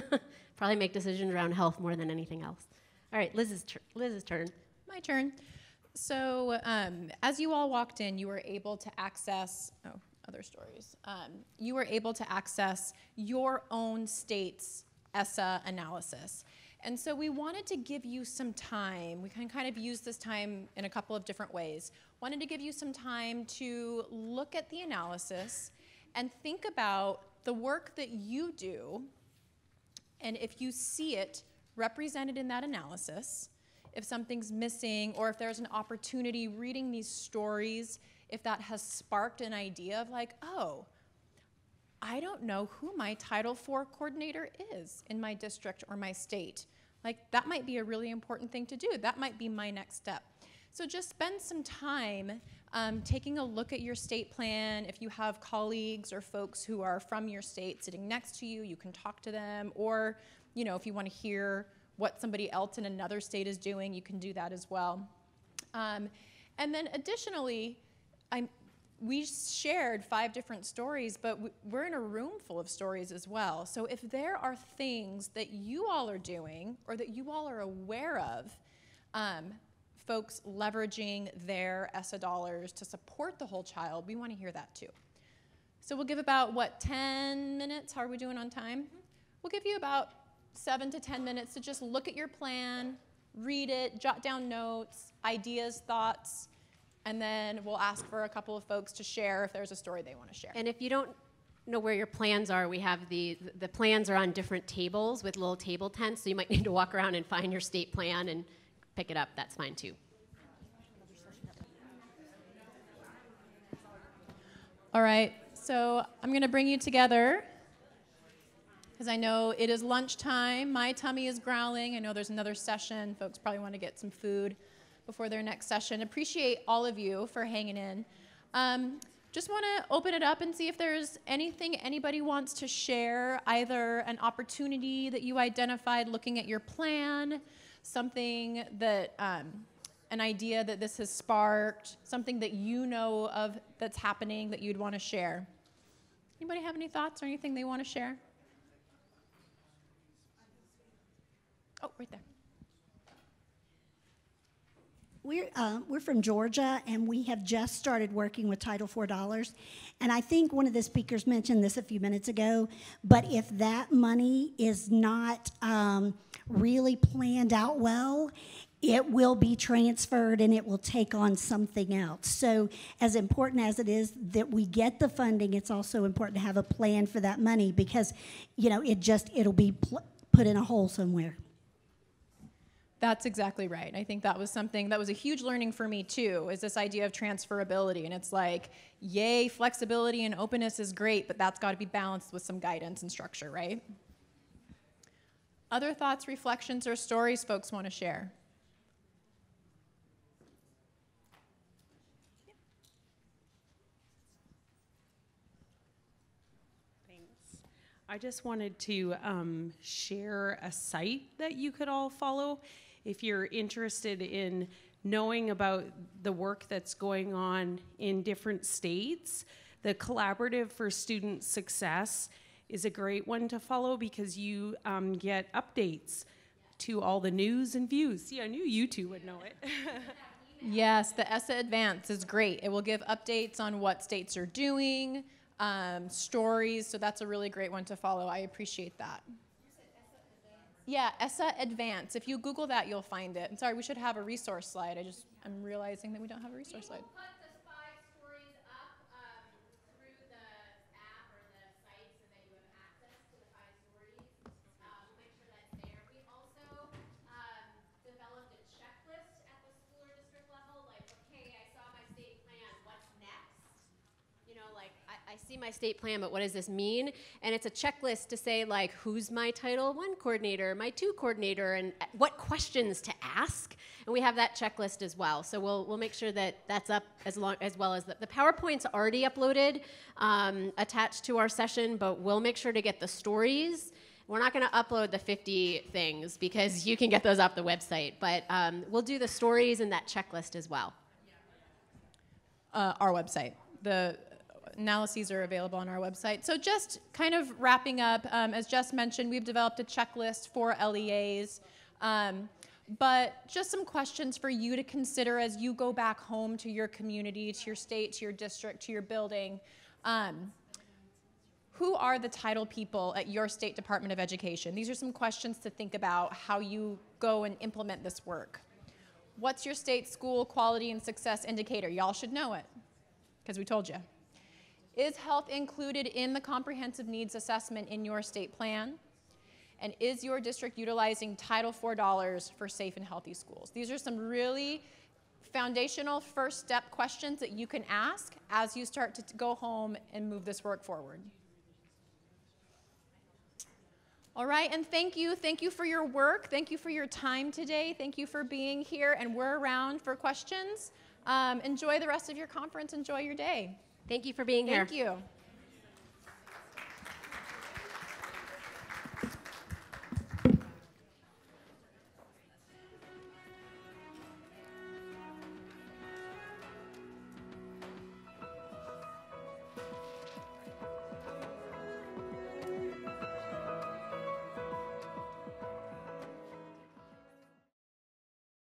Probably make decisions around health more than anything else. All right, Liz's, tur- Liz's turn. My turn. So, um, as you all walked in, you were able to access, oh, other stories. Um, you were able to access your own state's ESSA analysis. And so, we wanted to give you some time. We can kind of use this time in a couple of different ways. Wanted to give you some time to look at the analysis and think about the work that you do and if you see it represented in that analysis, if something's missing or if there's an opportunity reading these stories, if that has sparked an idea of like, oh, I don't know who my Title IV coordinator is in my district or my state. Like, that might be a really important thing to do. That might be my next step. So, just spend some time um, taking a look at your state plan. If you have colleagues or folks who are from your state sitting next to you, you can talk to them. Or, you know, if you want to hear what somebody else in another state is doing, you can do that as well. Um, and then additionally, I'm, we shared five different stories, but we're in a room full of stories as well. So if there are things that you all are doing or that you all are aware of, um, folks leveraging their ESSA dollars to support the whole child, we want to hear that too. So we'll give about, what, 10 minutes? How are we doing on time? We'll give you about seven to 10 minutes to just look at your plan, read it, jot down notes, ideas, thoughts, and then we'll ask for a couple of folks to share if there's a story they want to share. And if you don't know where your plans are, we have the the plans are on different tables with little table tents, so you might need to walk around and find your state plan and pick it up. That's fine too. All right, so I'm going to bring you together because I know it is lunchtime. My tummy is growling. I know there's another session. Folks probably want to get some food before their next session. Appreciate all of you for hanging in. Um, just want to open it up and see if there's anything anybody wants to share, either an opportunity that you identified looking at your plan, something that, um, an idea that this has sparked, something that you know of that's happening that you'd want to share. Anybody have any thoughts or anything they want to share? Oh, right there. We're, uh, we're from Georgia, and we have just started working with Title IV dollars. And I think one of the speakers mentioned this a few minutes ago, but if that money is not um, really planned out well, it will be transferred and it will take on something else. So, as important as it is that we get the funding, it's also important to have a plan for that money because, you know, it just it'll be put in a hole somewhere. That's exactly right. I think that was something that was a huge learning for me too, is this idea of transferability. And it's like, yay, flexibility and openness is great, but that's got to be balanced with some guidance and structure, right? Other thoughts, reflections, or stories folks want to share? Thanks. I just wanted to um, share a site that you could all follow if you're interested in knowing about the work that's going on in different states. The Collaborative for Student Success is a great one to follow because you um, get updates to all the news and views. See, I knew you two would know it. Yes, the ESSA Advance is great. It will give updates on what states are doing, um, stories, so that's a really great one to follow. I appreciate that. Yeah, ESSA Advance. If you Google that, you'll find it. I'm sorry, we should have a resource slide. I just, I'm realizing that we don't have a resource slide. put the five stories up um, through the app or the site so that you have access to the five stories. Uh, we'll make sure that's there. We also um, developed a checklist at the school or district level, like, okay, I saw my state plan, what's next? You know, like, I, I see my state plan, but what does this mean? And it's a checklist to say, like, who's my Title One coordinator, my two coordinator, and what questions to ask. And we have that checklist as well. So we'll, we'll make sure that that's up as, long, as well as the, the PowerPoint's already uploaded, um, attached to our session, but we'll make sure to get the stories. We're not going to upload the 50 things because you can get those off the website, but um, we'll do the stories and that checklist as well. uh, our website. The analyses are available on our website. So just kind of wrapping up, um, as Jess mentioned, we've developed a checklist for LEAs. Um, but just some questions for you to consider as you go back home to your community, to your state, to your district, to your building. Um, who are the title people at your state Department of Education? These are some questions to think about how you go and implement this work. What's your state school quality and success indicator? Y'all should know it because we told you. Is health included in the comprehensive needs assessment in your state plan? And is your district utilizing Title IV dollars for safe and healthy schools? These are some really foundational first step questions that you can ask as you start to go home and move this work forward. All right, and thank you. Thank you for your work. Thank you for your time today. Thank you for being here, and we're around for questions. Um, enjoy the rest of your conference. Enjoy your day. Thank you for being here. Thank you.